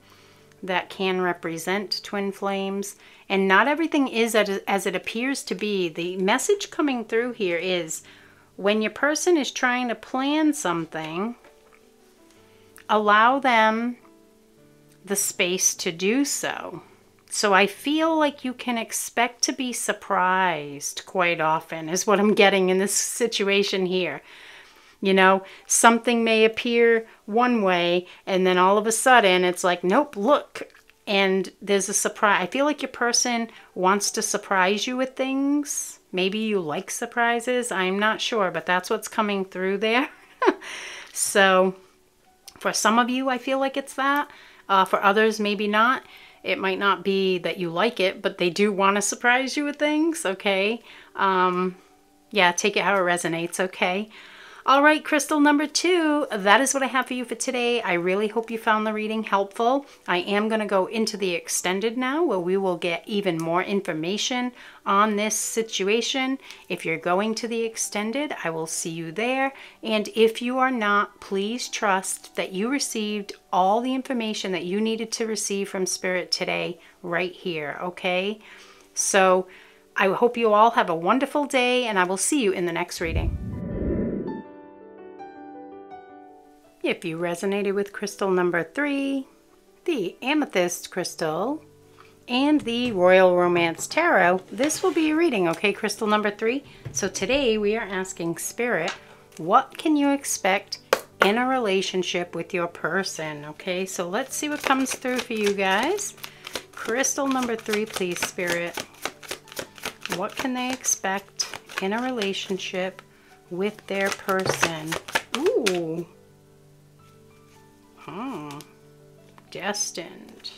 that can represent twin flames. And not everything is as it appears to be. The message coming through here is when your person is trying to plan something, allow them the space to do so. So I feel like you can expect to be surprised quite often, is what I'm getting in this situation here. You know, something may appear one way, and then all of a sudden it's like, nope, look. And there's a surprise. I feel like your person wants to surprise you with things. Maybe you like surprises. I'm not sure, but that's what's coming through there. so for some of you, I feel like it's that. Uh, for others, maybe not. It might not be that you like it, but they do want to surprise you with things, okay? Um, yeah, take it how it resonates, okay? All right, crystal number two, that is what I have for you for today. I really hope you found the reading helpful. I am going to go into the extended now where we will get even more information on this situation. If you're going to the extended, I will see you there. And if you are not, please trust that you received all the information that you needed to receive from Spirit today right here, okay? So I hope you all have a wonderful day and I will see you in the next reading. If you resonated with crystal number three, the amethyst crystal, and the Royal Romance Tarot, this will be a reading, okay, crystal number three? So today we are asking Spirit, what can you expect in a relationship with your person, okay? So let's see what comes through for you guys. Crystal number three, please, Spirit. What can they expect in a relationship with their person? Ooh. Hmm. Destined.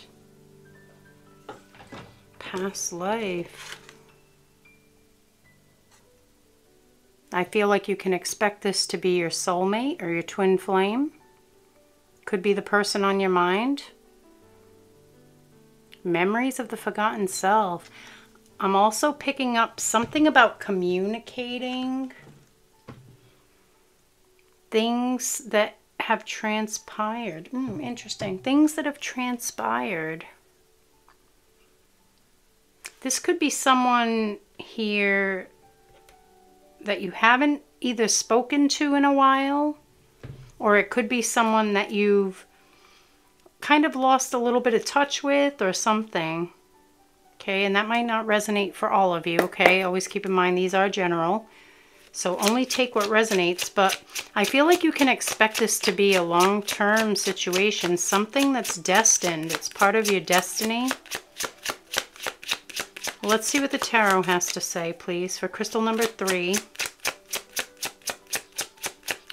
Past life. I feel like you can expect this to be your soulmate or your twin flame. Could be the person on your mind. Memories of the forgotten self. I'm also picking up something about communicating. Things that have transpired. Mm, interesting. Things that have transpired. This could be someone here that you haven't either spoken to in a while, or it could be someone that you've kind of lost a little bit of touch with or something. Okay, and that might not resonate for all of you, okay? Always keep in mind these are general. So only take what resonates, but I feel like you can expect this to be a long-term situation, something that's destined. It's part of your destiny. Let's see what the tarot has to say, please, for crystal number three.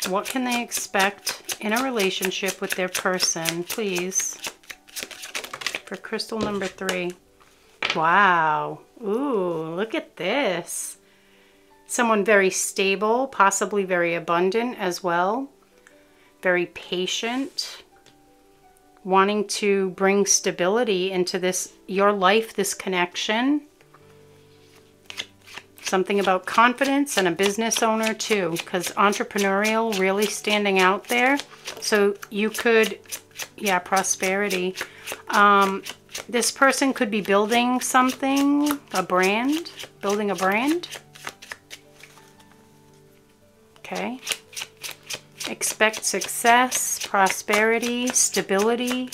What can they expect in a relationship with their person, please? For crystal number three. Wow. Ooh, look at this. Someone very stable, possibly very abundant as well. Very patient. Wanting to bring stability into this, your life, this connection. Something about confidence and a business owner too, because entrepreneurial really standing out there. So you could, yeah, prosperity. Um, this person could be building something, a brand, building a brand. Okay. Expect success, prosperity, stability,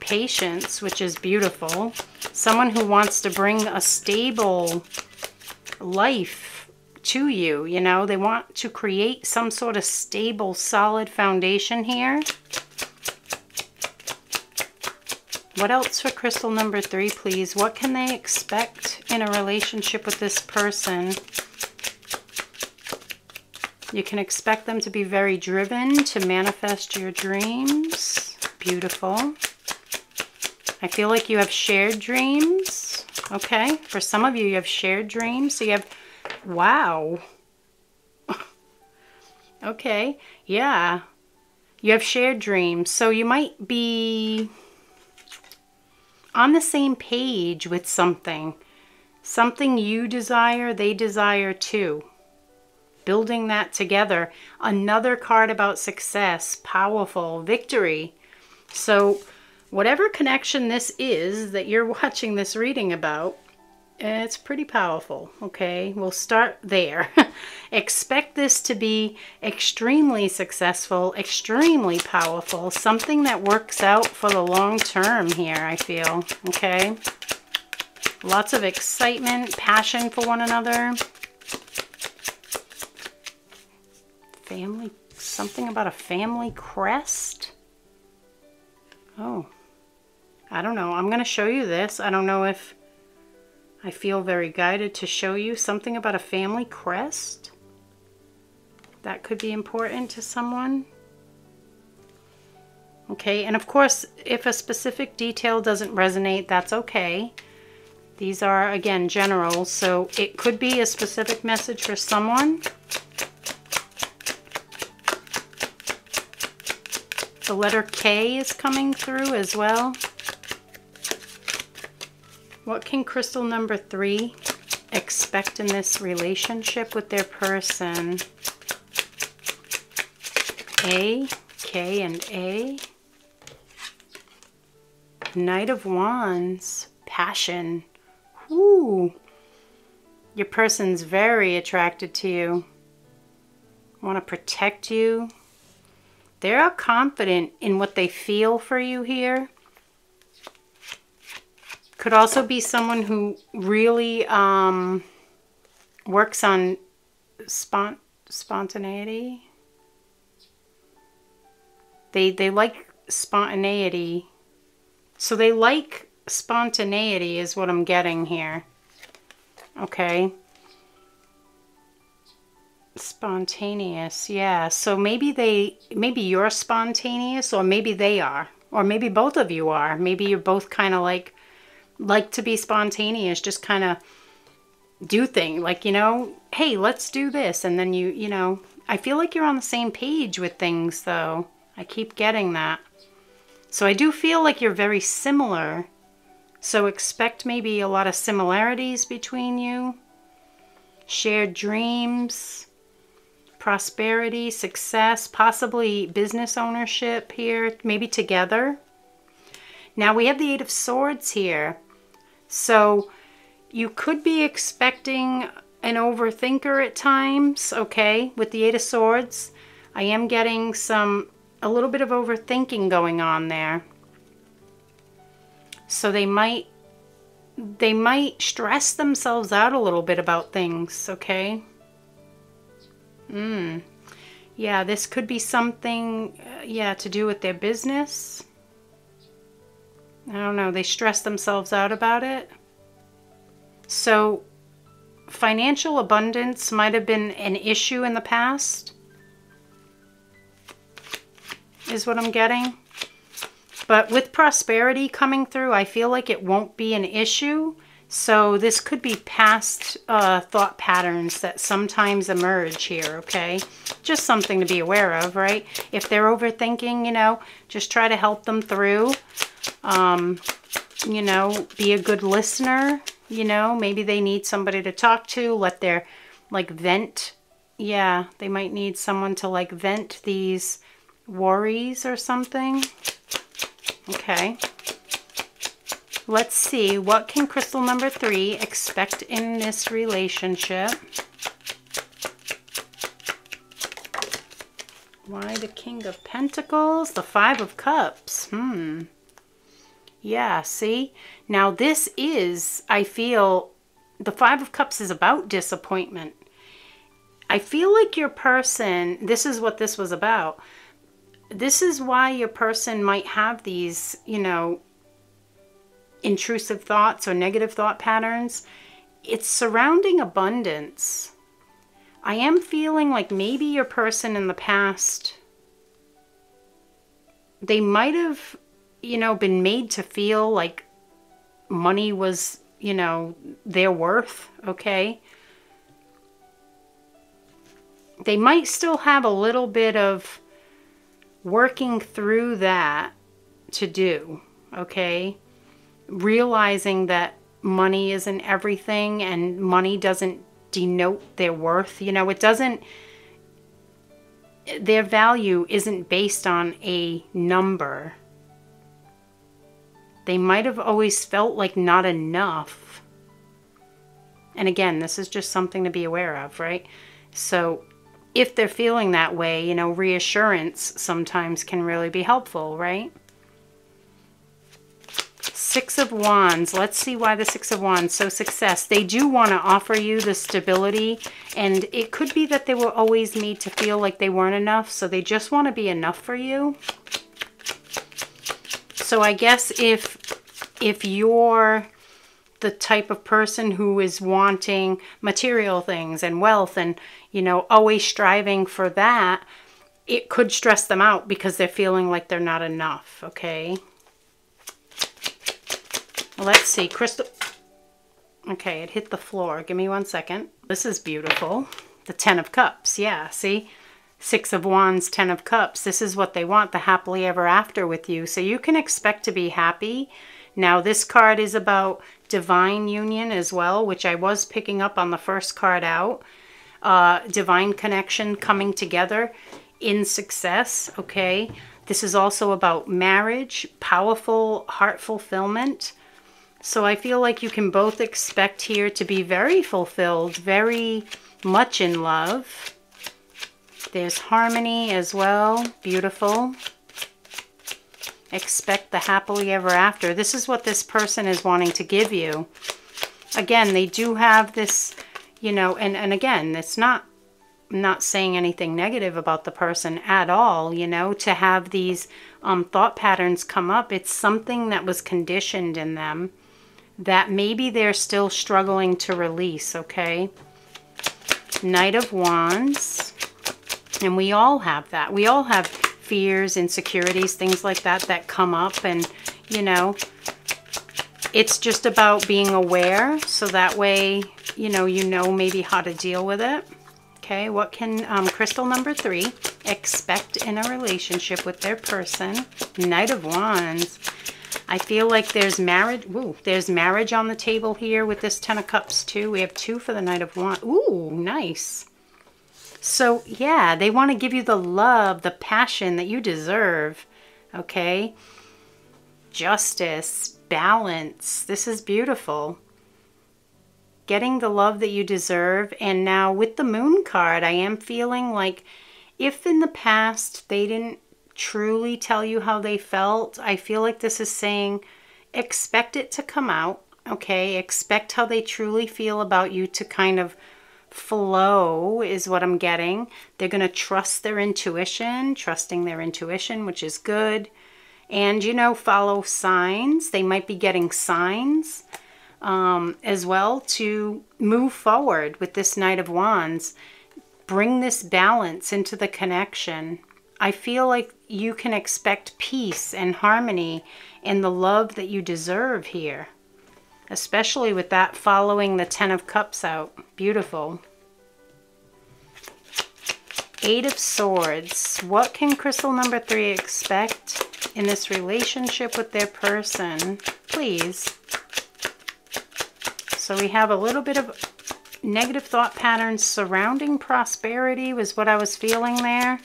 patience, which is beautiful. Someone who wants to bring a stable life to you. You know, they want to create some sort of stable, solid foundation here. What else for crystal number three, please? What can they expect in a relationship with this person? You can expect them to be very driven to manifest your dreams. Beautiful. I feel like you have shared dreams. Okay. For some of you, you have shared dreams. So you have, wow. okay. Yeah. You have shared dreams. So you might be on the same page with something. Something you desire, they desire too building that together. Another card about success, powerful, victory. So whatever connection this is that you're watching this reading about, it's pretty powerful, okay? We'll start there. Expect this to be extremely successful, extremely powerful, something that works out for the long term here, I feel, okay? Lots of excitement, passion for one another. Family, something about a family crest. Oh, I don't know. I'm going to show you this. I don't know if I feel very guided to show you something about a family crest. That could be important to someone. Okay, and of course, if a specific detail doesn't resonate, that's okay. These are, again, general, so it could be a specific message for someone. The letter K is coming through as well. What can crystal number three expect in this relationship with their person? A, K, and A. Knight of Wands, passion. Ooh, your person's very attracted to you. Want to protect you, they're confident in what they feel for you here. Could also be someone who really um, works on spont spontaneity. They, they like spontaneity. So they like spontaneity is what I'm getting here. Okay. Spontaneous, yeah. So maybe they, maybe you're spontaneous or maybe they are. Or maybe both of you are. Maybe you're both kind of like, like to be spontaneous, just kind of do things. Like, you know, hey, let's do this. And then you, you know, I feel like you're on the same page with things though. I keep getting that. So I do feel like you're very similar. So expect maybe a lot of similarities between you. Shared dreams prosperity, success, possibly business ownership here, maybe together. Now we have the Eight of Swords here. So you could be expecting an overthinker at times, okay, with the Eight of Swords. I am getting some, a little bit of overthinking going on there. So they might, they might stress themselves out a little bit about things, okay? Mm. Yeah, this could be something, uh, yeah, to do with their business. I don't know. They stress themselves out about it. So, financial abundance might have been an issue in the past, is what I'm getting. But with prosperity coming through, I feel like it won't be an issue. So this could be past uh, thought patterns that sometimes emerge here, okay? Just something to be aware of, right? If they're overthinking, you know, just try to help them through. Um, you know, be a good listener, you know, maybe they need somebody to talk to, let their, like, vent. Yeah, they might need someone to, like, vent these worries or something. Okay. Let's see, what can crystal number three expect in this relationship? Why the King of Pentacles? The Five of Cups. Hmm. Yeah, see? Now this is, I feel, the Five of Cups is about disappointment. I feel like your person, this is what this was about. This is why your person might have these, you know, intrusive thoughts or negative thought patterns, it's surrounding abundance. I am feeling like maybe your person in the past, they might have, you know, been made to feel like money was, you know, their worth, okay? They might still have a little bit of working through that to do, okay? Realizing that money isn't everything and money doesn't denote their worth. You know, it doesn't, their value isn't based on a number. They might have always felt like not enough. And again, this is just something to be aware of, right? So if they're feeling that way, you know, reassurance sometimes can really be helpful, right? Six of Wands. Let's see why the Six of Wands. So success. They do want to offer you the stability. And it could be that they were always made to feel like they weren't enough. So they just want to be enough for you. So I guess if, if you're the type of person who is wanting material things and wealth and, you know, always striving for that, it could stress them out because they're feeling like they're not enough, okay? Let's see, crystal. Okay, it hit the floor. Give me one second. This is beautiful. The Ten of Cups. Yeah, see? Six of Wands, Ten of Cups. This is what they want, the happily ever after with you. So you can expect to be happy. Now, this card is about divine union as well, which I was picking up on the first card out. Uh, divine connection coming together in success, okay? This is also about marriage, powerful heart fulfillment, so I feel like you can both expect here to be very fulfilled, very much in love. There's harmony as well. Beautiful. Expect the happily ever after. This is what this person is wanting to give you. Again, they do have this, you know, and, and again, it's not not saying anything negative about the person at all, you know, to have these um, thought patterns come up. It's something that was conditioned in them that maybe they're still struggling to release, okay? Knight of Wands. And we all have that. We all have fears, insecurities, things like that that come up. And, you know, it's just about being aware. So that way, you know, you know maybe how to deal with it. Okay, what can um, crystal number three expect in a relationship with their person? Knight of Wands. I feel like there's marriage. Ooh, there's marriage on the table here with this Ten of Cups too. We have two for the Knight of Wands. Ooh, nice. So yeah, they want to give you the love, the passion that you deserve. Okay. Justice, balance. This is beautiful. Getting the love that you deserve. And now with the Moon card, I am feeling like if in the past they didn't truly tell you how they felt. I feel like this is saying expect it to come out, okay? Expect how they truly feel about you to kind of flow is what I'm getting. They're going to trust their intuition, trusting their intuition, which is good. And, you know, follow signs. They might be getting signs um, as well to move forward with this Knight of Wands. Bring this balance into the connection. I feel like you can expect peace and harmony and the love that you deserve here especially with that following the Ten of Cups out. Beautiful. Eight of Swords. What can crystal number three expect in this relationship with their person? Please. So we have a little bit of negative thought patterns surrounding prosperity was what I was feeling there.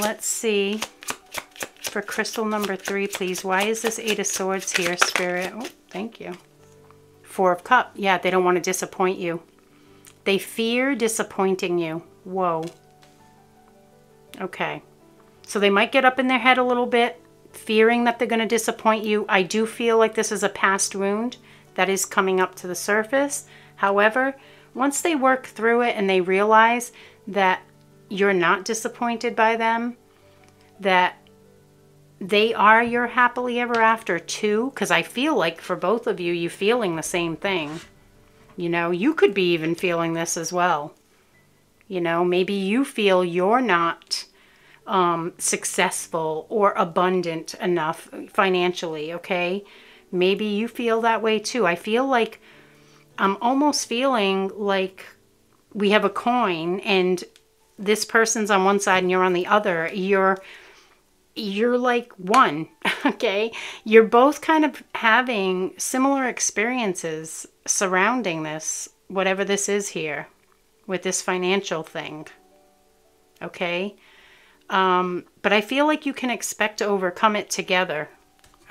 Let's see. For crystal number three, please. Why is this Eight of Swords here, Spirit? Oh, thank you. Four of Cup. Yeah, they don't want to disappoint you. They fear disappointing you. Whoa. Okay. So they might get up in their head a little bit, fearing that they're going to disappoint you. I do feel like this is a past wound that is coming up to the surface. However, once they work through it and they realize that you're not disappointed by them, that they are your happily ever after too? Because i feel like for both of you you feeling the same thing. You know you could be even feeling this as well. You know maybe you feel you're not um, successful or abundant enough financially okay? Maybe you feel that way too. I feel like i'm almost feeling like we have a coin and this person's on one side and you're on the other you're you're like one, okay? You're both kind of having similar experiences surrounding this, whatever this is here, with this financial thing, okay? Um, but I feel like you can expect to overcome it together,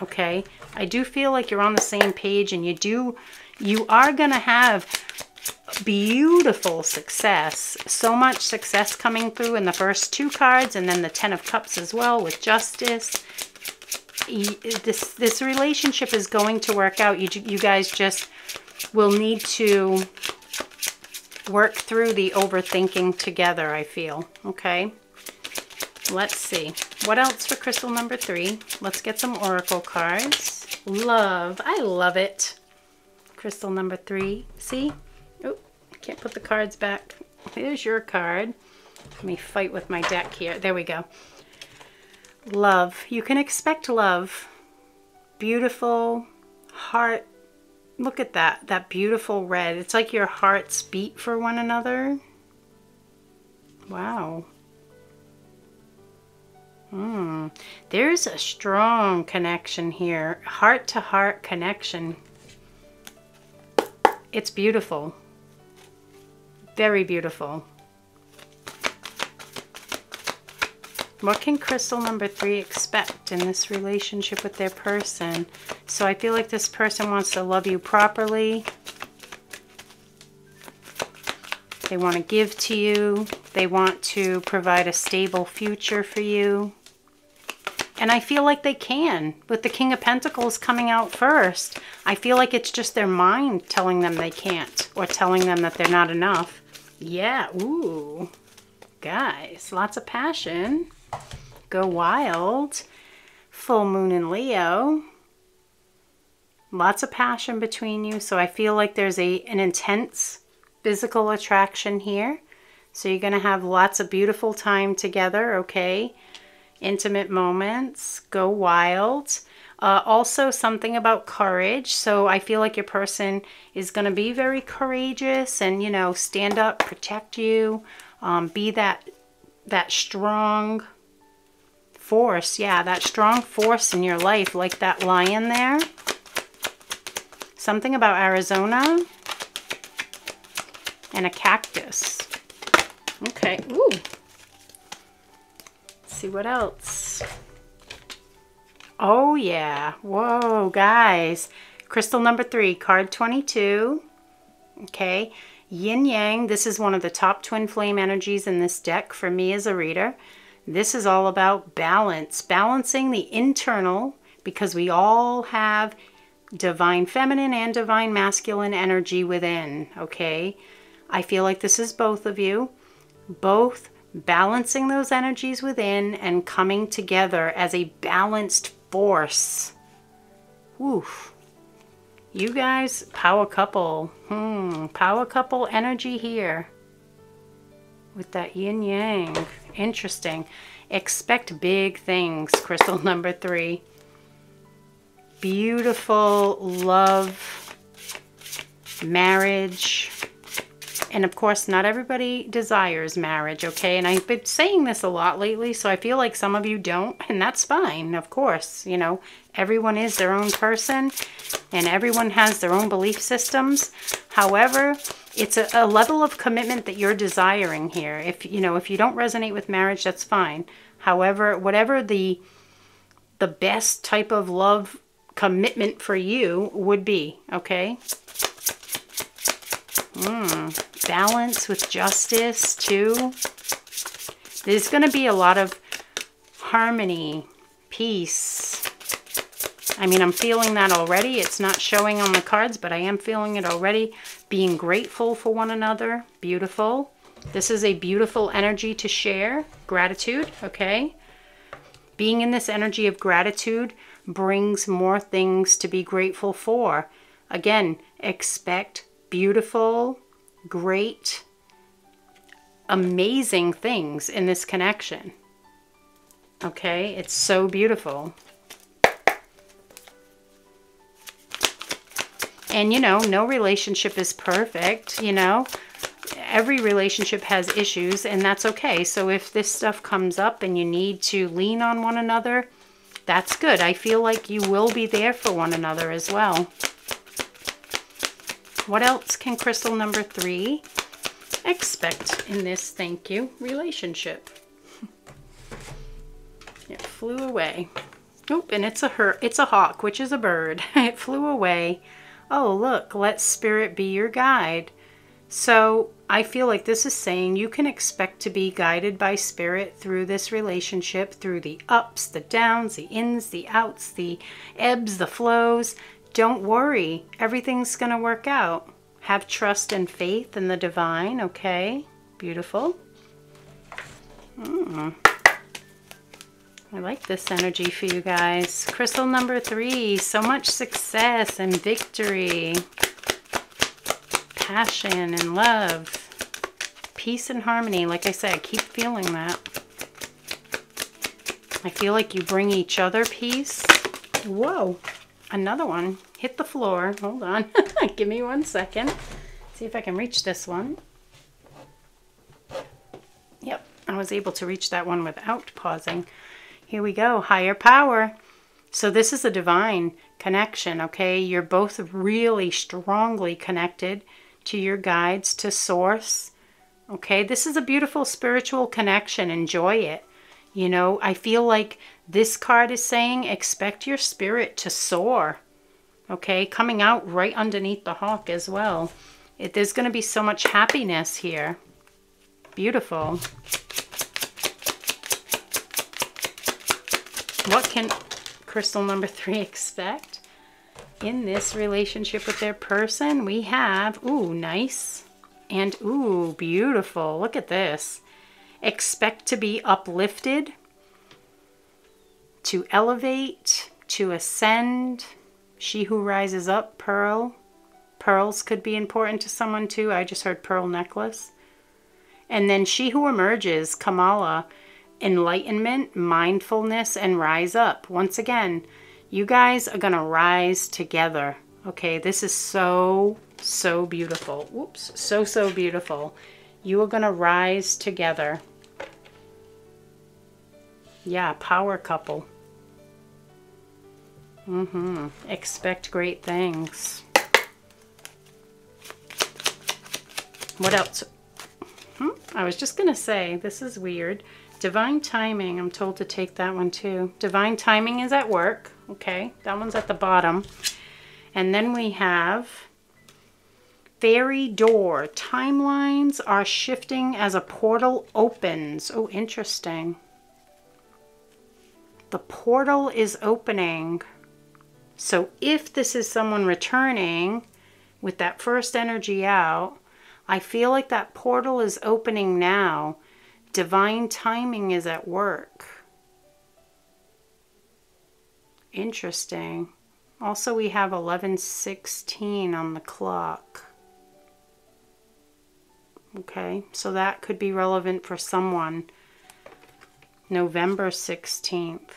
okay? I do feel like you're on the same page and you do, you are going to have beautiful success. So much success coming through in the first two cards and then the Ten of Cups as well with Justice. This, this relationship is going to work out. You, you guys just will need to work through the overthinking together, I feel. Okay? Let's see. What else for crystal number three? Let's get some oracle cards. Love. I love it. Crystal number three. See? Oh, I can't put the cards back. Here's your card. Let me fight with my deck here. There we go. Love. You can expect love. Beautiful heart. Look at that. That beautiful red. It's like your hearts beat for one another. Wow. Hmm. There's a strong connection here. Heart to heart connection. It's beautiful. Very beautiful. What can crystal number three expect in this relationship with their person? So I feel like this person wants to love you properly. They want to give to you. They want to provide a stable future for you. And I feel like they can. With the King of Pentacles coming out first, I feel like it's just their mind telling them they can't or telling them that they're not enough. Yeah, ooh. Guys, lots of passion. Go wild. Full moon in Leo. Lots of passion between you. So I feel like there's a an intense physical attraction here. So you're going to have lots of beautiful time together, okay? Intimate moments. Go wild. Uh, also, something about courage. So I feel like your person is going to be very courageous and, you know, stand up, protect you, um, be that that strong force. Yeah, that strong force in your life, like that lion there. Something about Arizona and a cactus. Okay. Ooh. Let's see what else. Oh, yeah. Whoa, guys. Crystal number three, card 22. Okay. Yin Yang, this is one of the top twin flame energies in this deck for me as a reader. This is all about balance, balancing the internal because we all have divine feminine and divine masculine energy within, okay? I feel like this is both of you, both balancing those energies within and coming together as a balanced force. Woof. You guys, power couple. Hmm, power couple energy here. With that yin yang. Interesting. Expect big things, crystal number three. Beautiful love, marriage, and of course, not everybody desires marriage, okay? And I've been saying this a lot lately, so I feel like some of you don't, and that's fine, of course. You know, everyone is their own person, and everyone has their own belief systems. However, it's a, a level of commitment that you're desiring here. If, you know, if you don't resonate with marriage, that's fine. However, whatever the the best type of love commitment for you would be, okay? Mm, balance with justice too. There's going to be a lot of harmony, peace. I mean, I'm feeling that already. It's not showing on the cards, but I am feeling it already. Being grateful for one another. Beautiful. This is a beautiful energy to share. Gratitude, okay? Being in this energy of gratitude brings more things to be grateful for. Again, expect beautiful, great, amazing things in this connection. Okay, it's so beautiful. And you know, no relationship is perfect, you know. Every relationship has issues and that's okay. So if this stuff comes up and you need to lean on one another, that's good. I feel like you will be there for one another as well. What else can crystal number three expect in this thank you relationship? it flew away. Oop, and it's a her it's a hawk, which is a bird. it flew away. Oh, look, let spirit be your guide. So I feel like this is saying you can expect to be guided by spirit through this relationship, through the ups, the downs, the ins, the outs, the ebbs, the flows. Don't worry, everything's going to work out. Have trust and faith in the divine, okay? Beautiful. Mm. I like this energy for you guys. Crystal number three, so much success and victory, passion and love, peace and harmony. Like I said, I keep feeling that. I feel like you bring each other peace. Whoa another one hit the floor. Hold on. Give me one second. See if I can reach this one. Yep, I was able to reach that one without pausing. Here we go. Higher power. So this is a divine connection, okay? You're both really strongly connected to your guides, to source. Okay, this is a beautiful spiritual connection. Enjoy it. You know, I feel like this card is saying expect your spirit to soar. Okay, coming out right underneath the hawk as well. It, there's going to be so much happiness here. Beautiful. What can crystal number three expect in this relationship with their person? We have, ooh, nice. And ooh, beautiful. Look at this. Expect to be uplifted to elevate, to ascend. She who rises up, pearl. Pearls could be important to someone too. I just heard pearl necklace. And then she who emerges, Kamala, enlightenment, mindfulness, and rise up. Once again, you guys are going to rise together. Okay, this is so, so beautiful. Whoops, so, so beautiful. You are going to rise together. Yeah, power couple. Mm-hmm. Expect great things. What else? Hmm? I was just going to say, this is weird. Divine timing, I'm told to take that one too. Divine timing is at work. Okay, that one's at the bottom. And then we have fairy door. Timelines are shifting as a portal opens. Oh, interesting. The portal is opening. So if this is someone returning with that first energy out, I feel like that portal is opening now. Divine timing is at work. Interesting. Also, we have 1116 on the clock. Okay, so that could be relevant for someone. November 16th.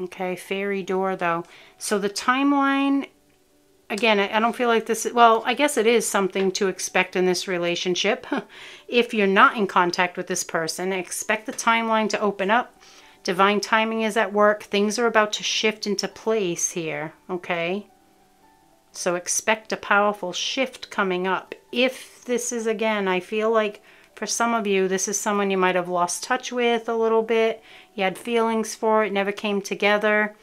Okay, fairy door though. So the timeline, again, I don't feel like this, is well, I guess it is something to expect in this relationship. if you're not in contact with this person, expect the timeline to open up. Divine timing is at work. Things are about to shift into place here, okay? So expect a powerful shift coming up. If this is, again, I feel like for some of you, this is someone you might have lost touch with a little bit. You had feelings for it, never came together.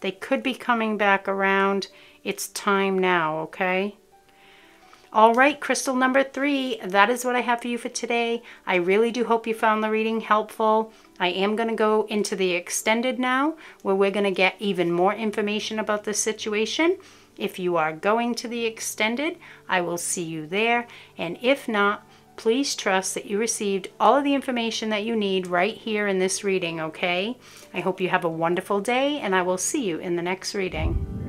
They could be coming back around. It's time now, okay? All right, crystal number three, that is what I have for you for today. I really do hope you found the reading helpful. I am going to go into the extended now, where we're going to get even more information about this situation. If you are going to the extended, I will see you there. And if not, please trust that you received all of the information that you need right here in this reading, okay? I hope you have a wonderful day, and I will see you in the next reading.